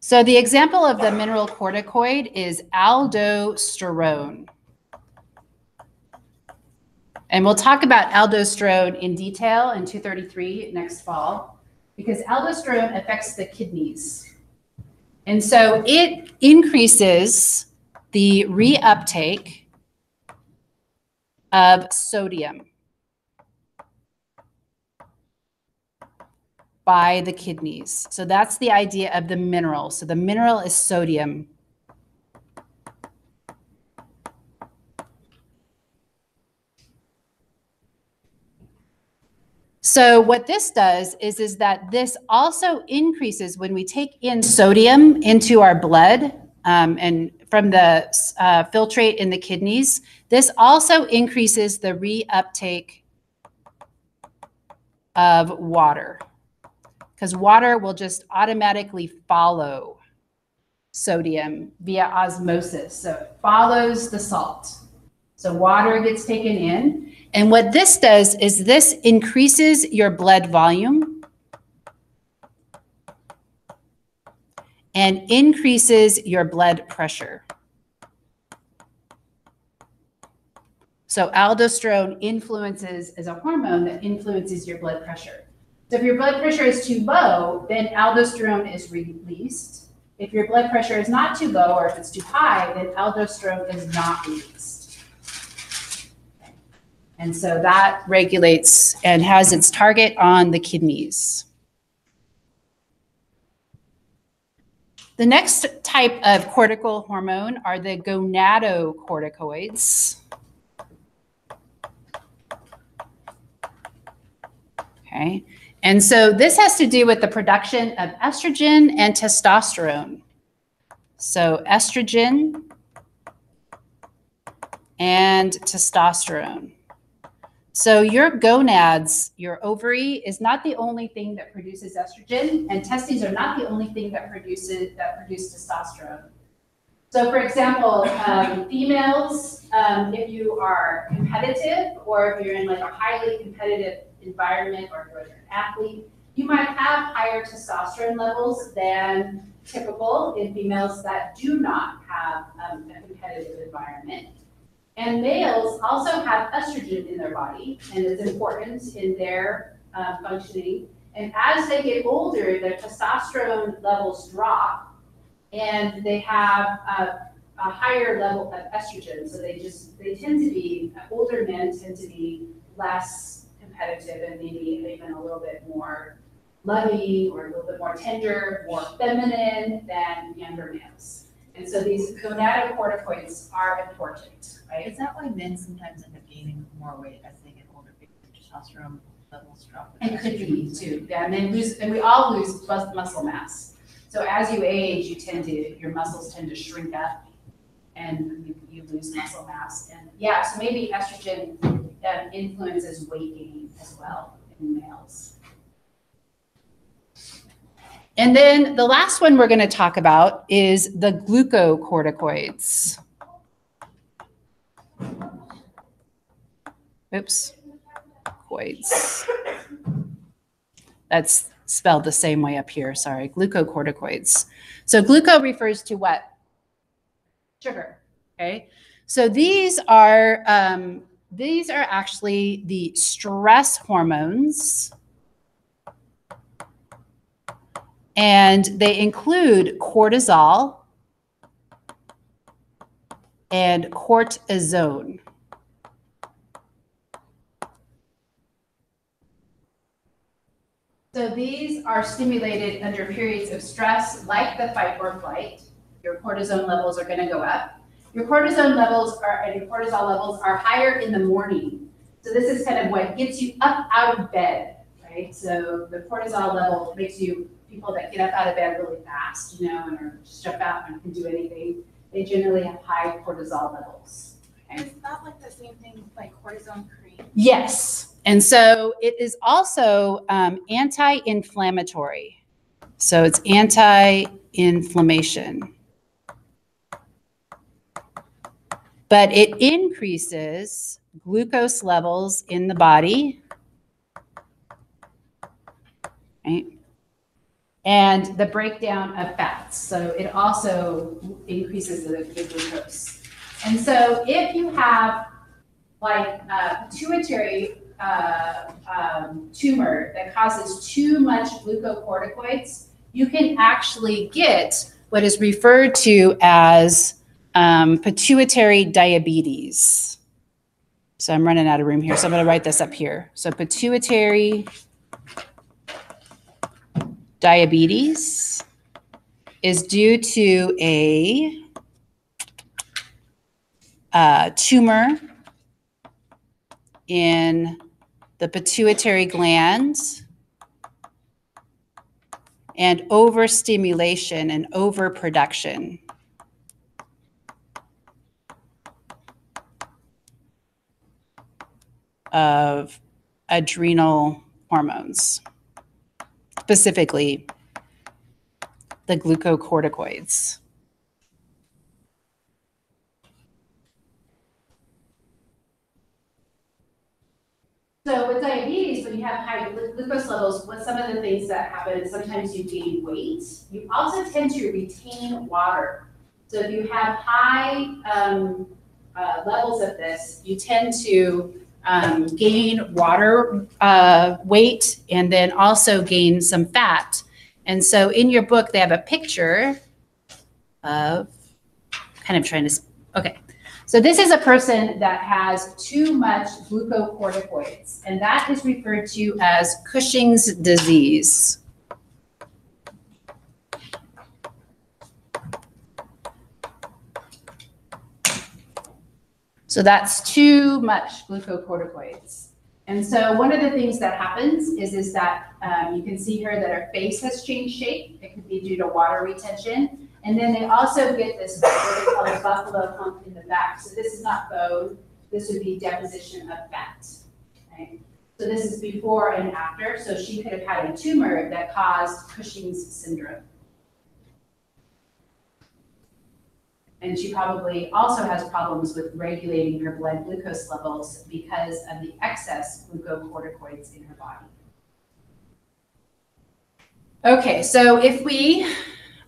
So the example of the mineral corticoid is aldosterone. And we'll talk about aldosterone in detail in 233 next fall because aldosterone affects the kidneys. And so it increases the reuptake of sodium by the kidneys. So that's the idea of the mineral. So the mineral is sodium. So what this does is, is that this also increases when we take in sodium into our blood um, and from the uh, filtrate in the kidneys, this also increases the reuptake of water because water will just automatically follow sodium via osmosis. So it follows the salt. So water gets taken in and what this does is this increases your blood volume and increases your blood pressure. So aldosterone influences as a hormone that influences your blood pressure. So if your blood pressure is too low, then aldosterone is released. If your blood pressure is not too low or if it's too high, then aldosterone is not released. And so that regulates and has its target on the kidneys. The next type of cortical hormone are the gonadocorticoids. Okay, and so this has to do with the production of estrogen and testosterone. So estrogen and testosterone. So your gonads, your ovary, is not the only thing that produces estrogen, and testes are not the only thing that produces that produce testosterone. So, for example, um, females, um, if you are competitive, or if you're in like a highly competitive environment, or if you're an athlete, you might have higher testosterone levels than typical in females that do not have um, a competitive environment. And males also have estrogen in their body, and it's important in their uh, functioning. And as they get older, their testosterone levels drop, and they have a, a higher level of estrogen. So they just they tend to be older men tend to be less competitive and maybe even a little bit more loving or a little bit more tender, more feminine than younger males. And so these gonadocorticoids are important, right? Is that why men sometimes end up gaining more weight as they get older because testosterone levels drop? And could be too, yeah, and then lose, and we all lose mus- muscle mass. So as you age, you tend to, your muscles tend to shrink up and you, you lose muscle mass. And yeah, so maybe estrogen um, influences weight gain as well in males. And then the last one we're going to talk about is the glucocorticoids. Oops. Corticoids. That's spelled the same way up here, sorry, glucocorticoids. So gluco refers to what? Sugar, okay? So these are, um, these are actually the stress hormones. And they include cortisol and cortisone. So these are stimulated under periods of stress, like the fight or flight. Your cortisone levels are going to go up. Your cortisone levels are, and your cortisol levels are higher in the morning. So this is kind of what gets you up out of bed, right? So the cortisol level makes you people that get up out of bed really fast, you know, and are just jump out and can do anything. They generally have high cortisol levels. Okay? Is that like the same thing like cortisone cream? Yes. And so it is also um, anti inflammatory. So it's anti inflammation. But it increases glucose levels in the body. Right? And the breakdown of fats. So it also increases the, the glucose. And so if you have like a pituitary uh, um, tumor that causes too much glucocorticoids, you can actually get what is referred to as um, pituitary diabetes. So I'm running out of room here, so I'm going to write this up here. So pituitary diabetes is due to a uh, tumor in the pituitary glands and overstimulation and overproduction. of adrenal hormones, specifically the glucocorticoids. So with diabetes, when you have high glucose levels, what some of the things that happen is sometimes you gain weight. You also tend to retain water. So if you have high um, uh, levels of this, you tend to um, gain water uh, weight and then also gain some fat. And so in your book, they have a picture of kind of trying to, okay. So this is a person that has too much glucocorticoids, and that is referred to as Cushing's disease. So that's too much glucocorticoids. And so one of the things that happens is, is that um, you can see here that her face has changed shape. It could be due to water retention. And then they also get this what they call a buffalo hump in the back. So this is not bone. This would be deposition of fat. Right? So this is before and after. So she could have had a tumor that caused Cushing's syndrome. And she probably also has problems with regulating her blood glucose levels because of the excess glucocorticoids in her body. Okay, so if we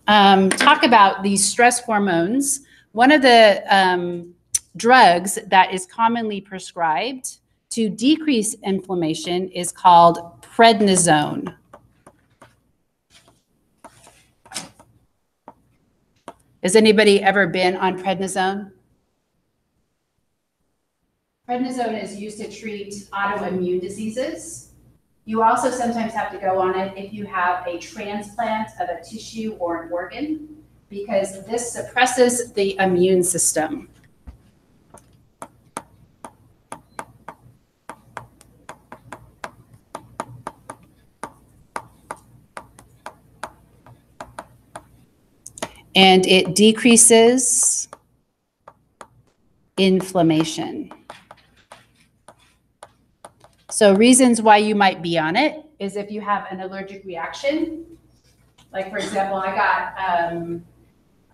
um, talk about these stress hormones, one of the um, drugs that is commonly prescribed to decrease inflammation is called prednisone. Has anybody ever been on prednisone? Prednisone is used to treat autoimmune diseases. You also sometimes have to go on it if you have a transplant of a tissue or an organ, because this suppresses the immune system. And it decreases inflammation. So reasons why you might be on it is if you have an allergic reaction. Like for example, I got um,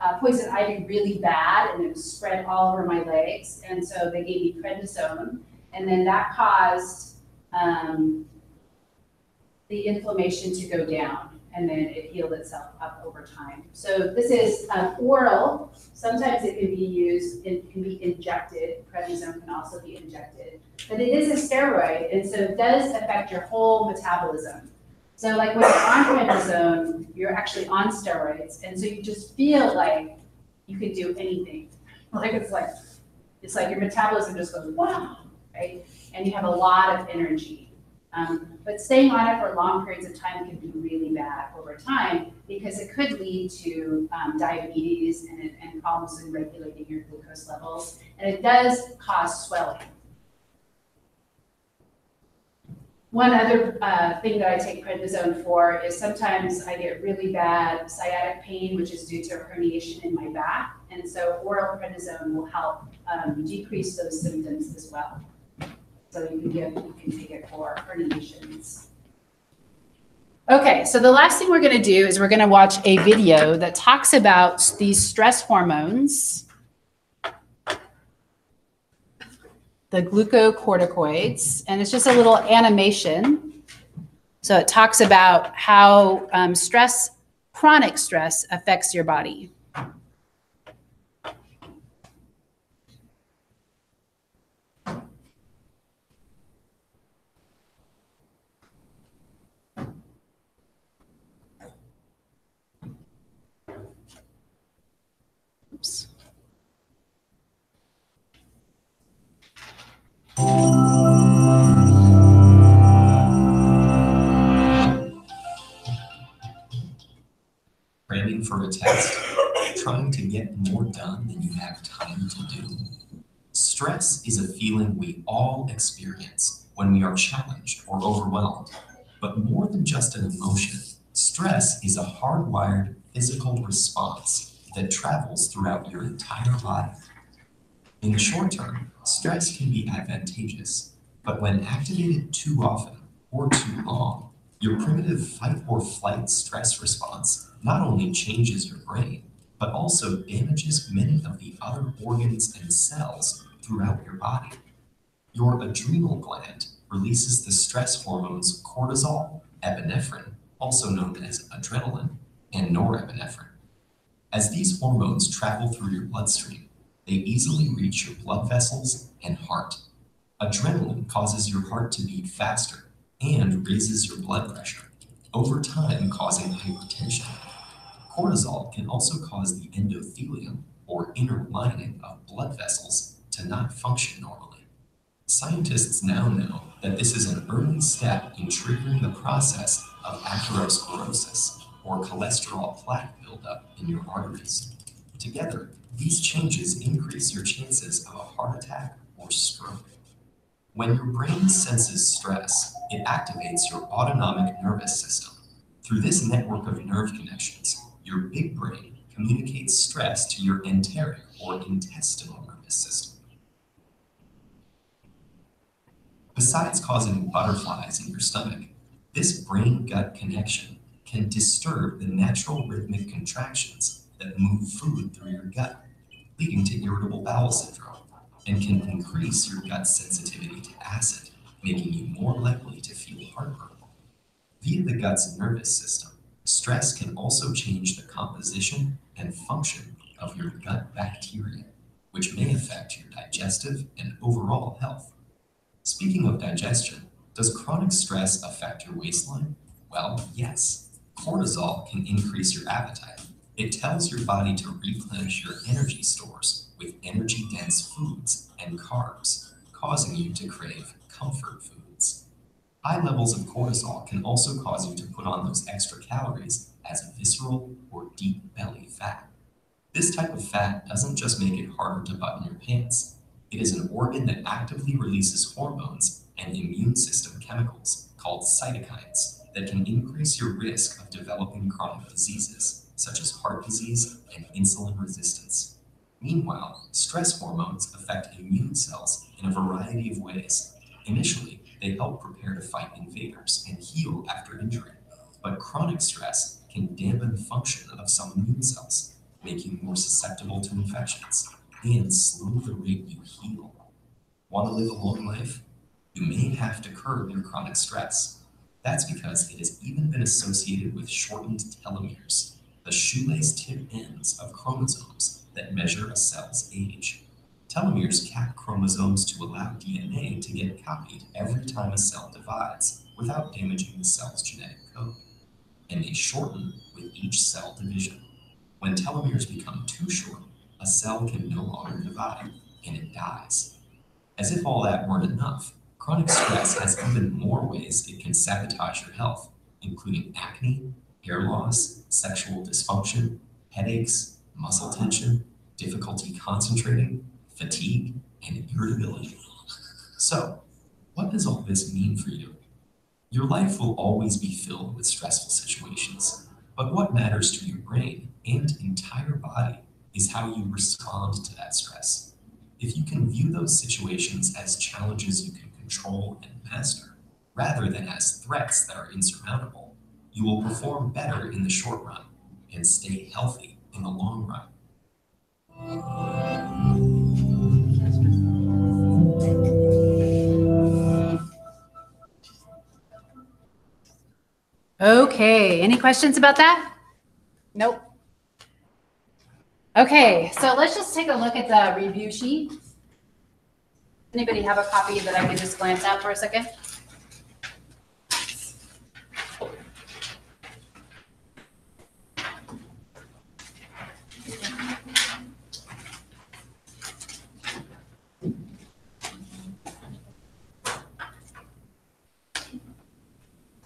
uh, poison ivy really bad and it was spread all over my legs. And so they gave me prednisone. And then that caused um, the inflammation to go down and then it healed itself up over time. So this is um, oral. Sometimes it can be used, it can be injected. Prednisone can also be injected. But it is a steroid, and so it does affect your whole metabolism. So like when you're on prednisone, you're actually on steroids, and so you just feel like you could do anything. Like it's like, it's like your metabolism just goes, wow, right? And you have a lot of energy. Um, but staying on it for long periods of time can be really bad over time because it could lead to um, diabetes and, and problems in regulating your glucose levels. And it does cause swelling. One other uh, thing that I take prednisone for is sometimes I get really bad sciatic pain, which is due to herniation in my back. And so oral prednisone will help um, decrease those symptoms as well. So you can give, you can take it for herniations. Okay, so the last thing we're going to do is we're going to watch a video that talks about these stress hormones, the glucocorticoids, and it's just a little animation. So it talks about how um, stress, chronic stress, affects your body. Cramming for a test, trying to get more done than you have time to do. Stress is a feeling we all experience when we are challenged or overwhelmed. But more than just an emotion, stress is a hardwired physical response that travels throughout your entire life. In the short term, stress can be advantageous, but when activated too often or too long, your primitive fight or flight stress response not only changes your brain, but also damages many of the other organs and cells throughout your body. Your adrenal gland releases the stress hormones cortisol, epinephrine, also known as adrenaline, and norepinephrine. As these hormones travel through your bloodstream, they easily reach your blood vessels and heart. Adrenaline causes your heart to beat faster and raises your blood pressure, over time causing hypertension. Cortisol can also cause the endothelium, or inner lining of blood vessels, to not function normally. Scientists now know that this is an early step in triggering the process of atherosclerosis, or cholesterol plaque buildup in your arteries. Together, these changes increase your chances of a heart attack or stroke. When your brain senses stress, it activates your autonomic nervous system. Through this network of nerve connections, your big brain communicates stress to your enteric or intestinal nervous system. Besides causing butterflies in your stomach, this brain gut connection can disturb the natural rhythmic contractions that move food through your gut, leading to irritable bowel syndrome, and can increase your gut sensitivity to acid, making you more likely to feel heartburn. Via the gut's nervous system, stress can also change the composition and function of your gut bacteria, which may affect your digestive and overall health. Speaking of digestion, does chronic stress affect your waistline? Well, yes. Cortisol can increase your appetite. It tells your body to replenish your energy stores with energy dense foods and carbs, causing you to crave comfort foods. High levels of cortisol can also cause you to put on those extra calories as visceral or deep belly fat. This type of fat doesn't just make it harder to button your pants, it is an organ that actively releases hormones and immune system chemicals called cytokines that can increase your risk of developing chronic diseases such as heart disease and insulin resistance. Meanwhile, stress hormones affect immune cells in a variety of ways. Initially, they help prepare to fight invaders and heal after injury. But chronic stress can dampen the function of some immune cells, making you more susceptible to infections and slow the rate you heal. Want to live a long life? You may have to curb your chronic stress. That's because it has even been associated with shortened telomeres, the shoelace tip ends of chromosomes that measure a cell's age. Telomeres cap chromosomes to allow DNA to get copied every time a cell divides without damaging the cell's genetic code. And they shorten with each cell division. When telomeres become too short, a cell can no longer divide and it dies. As if all that weren't enough, chronic stress has even more ways it can sabotage your health, including acne, hair loss, sexual dysfunction, headaches, muscle tension, difficulty concentrating, fatigue, and irritability. So, what does all this mean for you? Your life will always be filled with stressful situations, but what matters to your brain and entire body is how you respond to that stress. If you can view those situations as challenges you can control and master, rather than as threats that are insurmountable, you will perform better in the short run and stay healthy in the long run. Okay, any questions about that? Nope. Okay, so let's just take a look at the review sheet. Anybody have a copy that I can just glance at for a second?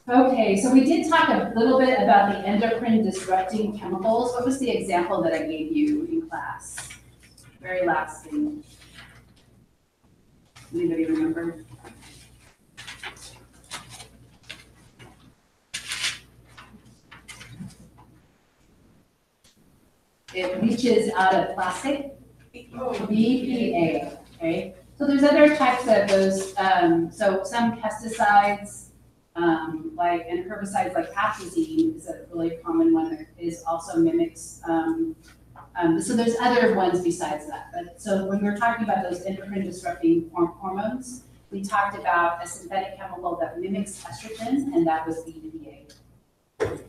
Okay, so we did talk a little bit about the endocrine disrupting chemicals. What was the example that I gave you in class? Very last thing. Anybody remember? It leaches out of plastic. BPA, okay? So there's other types of those, um, so some pesticides, um, like, and herbicides like atrazine is a really common one that is also mimics, um, um, so there's other ones besides that. But, so when we're talking about those endocrine disrupting hormones, we talked about a synthetic chemical that mimics estrogen, and that was the BPA.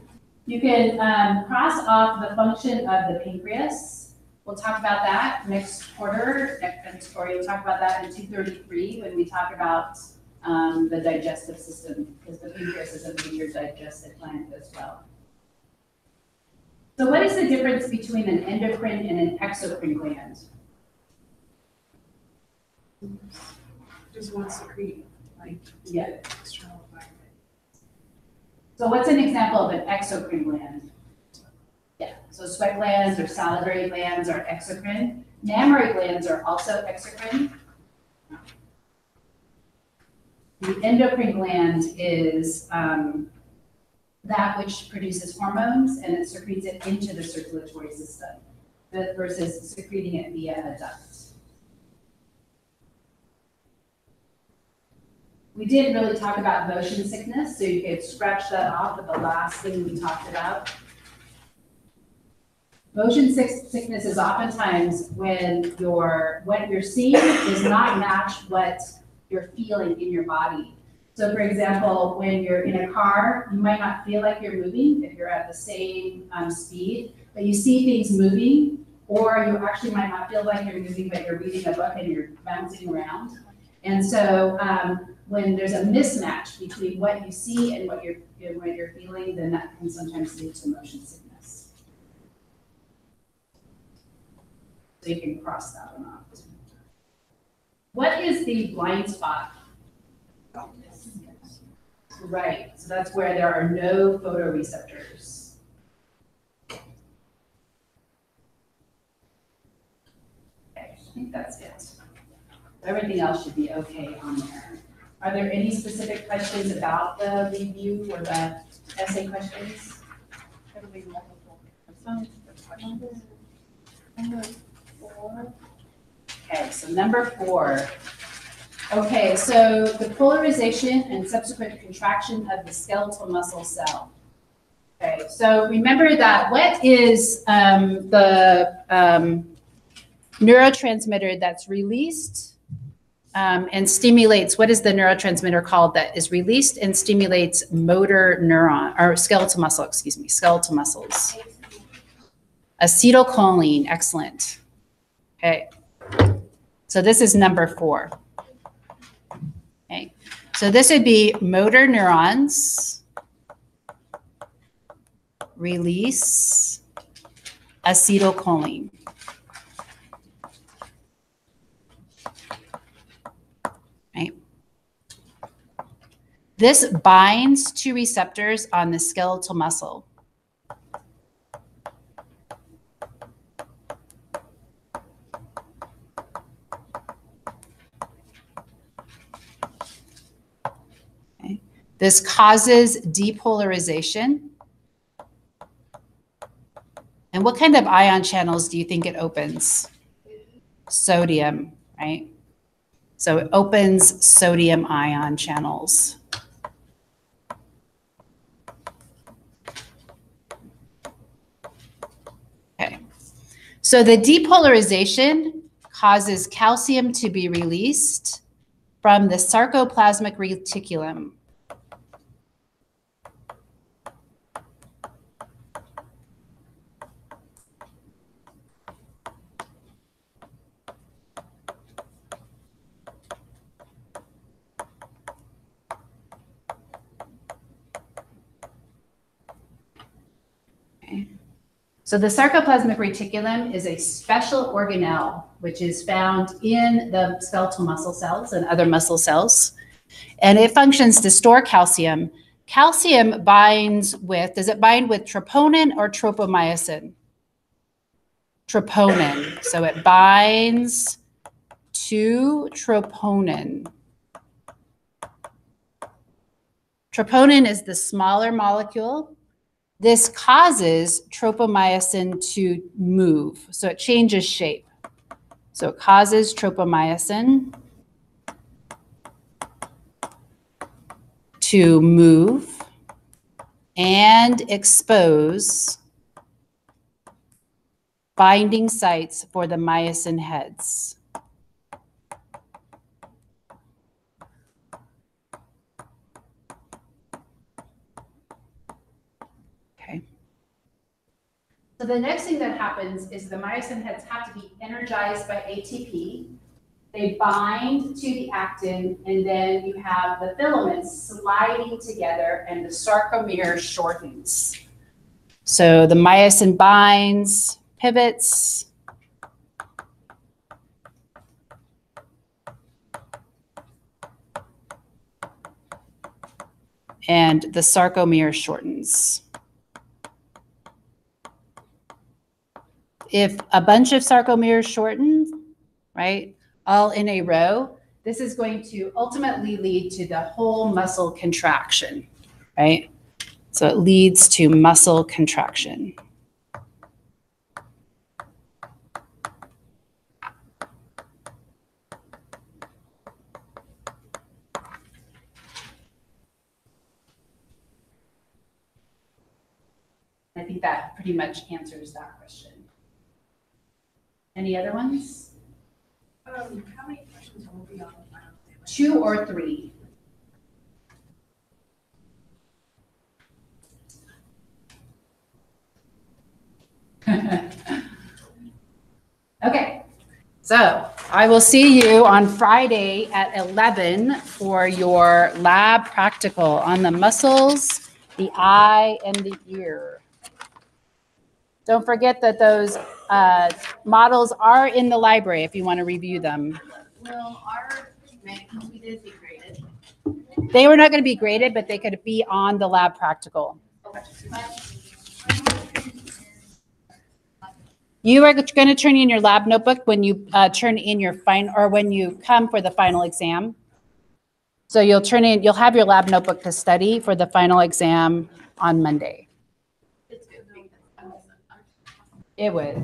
You can, um, cross off the function of the pancreas. We'll talk about that next quarter, next, next quarter, we'll talk about that in two thirty-three, when we talk about um, the digestive system, because the pancreas is a major digestive gland as well. So what is the difference between an endocrine and an exocrine gland? Just one secrete, like Yeah. external environment. So what's an example of an exocrine gland? Yeah, so sweat glands or salivary glands are exocrine. Mammary glands are also exocrine. The endocrine gland is um, that which produces hormones and it secretes it into the circulatory system versus secreting it via a duct. We didn't really talk about motion sickness, so you could scratch that off at the last thing we talked about. Motion sickness is oftentimes when your, what you're seeing does not match what you're feeling in your body. So for example, when you're in a car, you might not feel like you're moving if you're at the same um, speed, but you see things moving, or you actually might not feel like you're moving, but you're reading a book and you're bouncing around. And so um, when there's a mismatch between what you see and what you're, and what you're feeling, then that can sometimes lead to motion sickness. So you can cross that one off. What is the blind spot? Right, so that's where there are no photoreceptors. Okay, I think that's it. Everything else should be okay on there. Are there any specific questions about the review or the essay questions? Multiple for questions. Okay, so number four. Okay, so the polarization and subsequent contraction of the skeletal muscle cell. Okay, so remember that what is um, the um, neurotransmitter that's released um, and stimulates, what is the neurotransmitter called that is released and stimulates motor neuron, or skeletal muscle, excuse me, skeletal muscles? Acetylcholine, excellent. Okay. So this is number four. Okay. So this would be motor neurons release acetylcholine. Right. This binds to receptors on the skeletal muscle. Okay. This causes depolarization. And what kind of ion channels do you think it opens? Sodium, right? So it opens sodium ion channels. Okay. So the depolarization causes calcium to be released from the sarcoplasmic reticulum. So the sarcoplasmic reticulum is a special organelle which is found in the skeletal muscle cells and other muscle cells. And it functions to store calcium. Calcium binds with, does it bind with troponin or tropomyosin? Troponin. So it binds to troponin. Troponin is the smaller molecule this causes tropomyosin to move. So it changes shape. So it causes tropomyosin to move and expose binding sites for the myosin heads. So the next thing that happens is the myosin heads have to be energized by ATP. They bind to the actin, and then you have the filaments sliding together, and the sarcomere shortens. So the myosin binds, pivots. And the sarcomere shortens. If a bunch of sarcomeres shorten, right, all in a row, this is going to ultimately lead to the whole muscle contraction, right? So it leads to muscle contraction. I think that pretty much answers that question. Any other ones? Um, how many questions will be on the final? Two or three? (laughs) Okay, so I will see you on Friday at 11 for your lab practical on the muscles, the eye, and the ear. Don't forget that those uh, models are in the library if you want to review them. Will our grant completed be graded? They were not going to be graded, but they could be on the lab practical. You are going to turn in your lab notebook when you uh, turn in your final or when you come for the final exam. So you'll turn in, you'll have your lab notebook to study for the final exam on Monday. It's good. It would.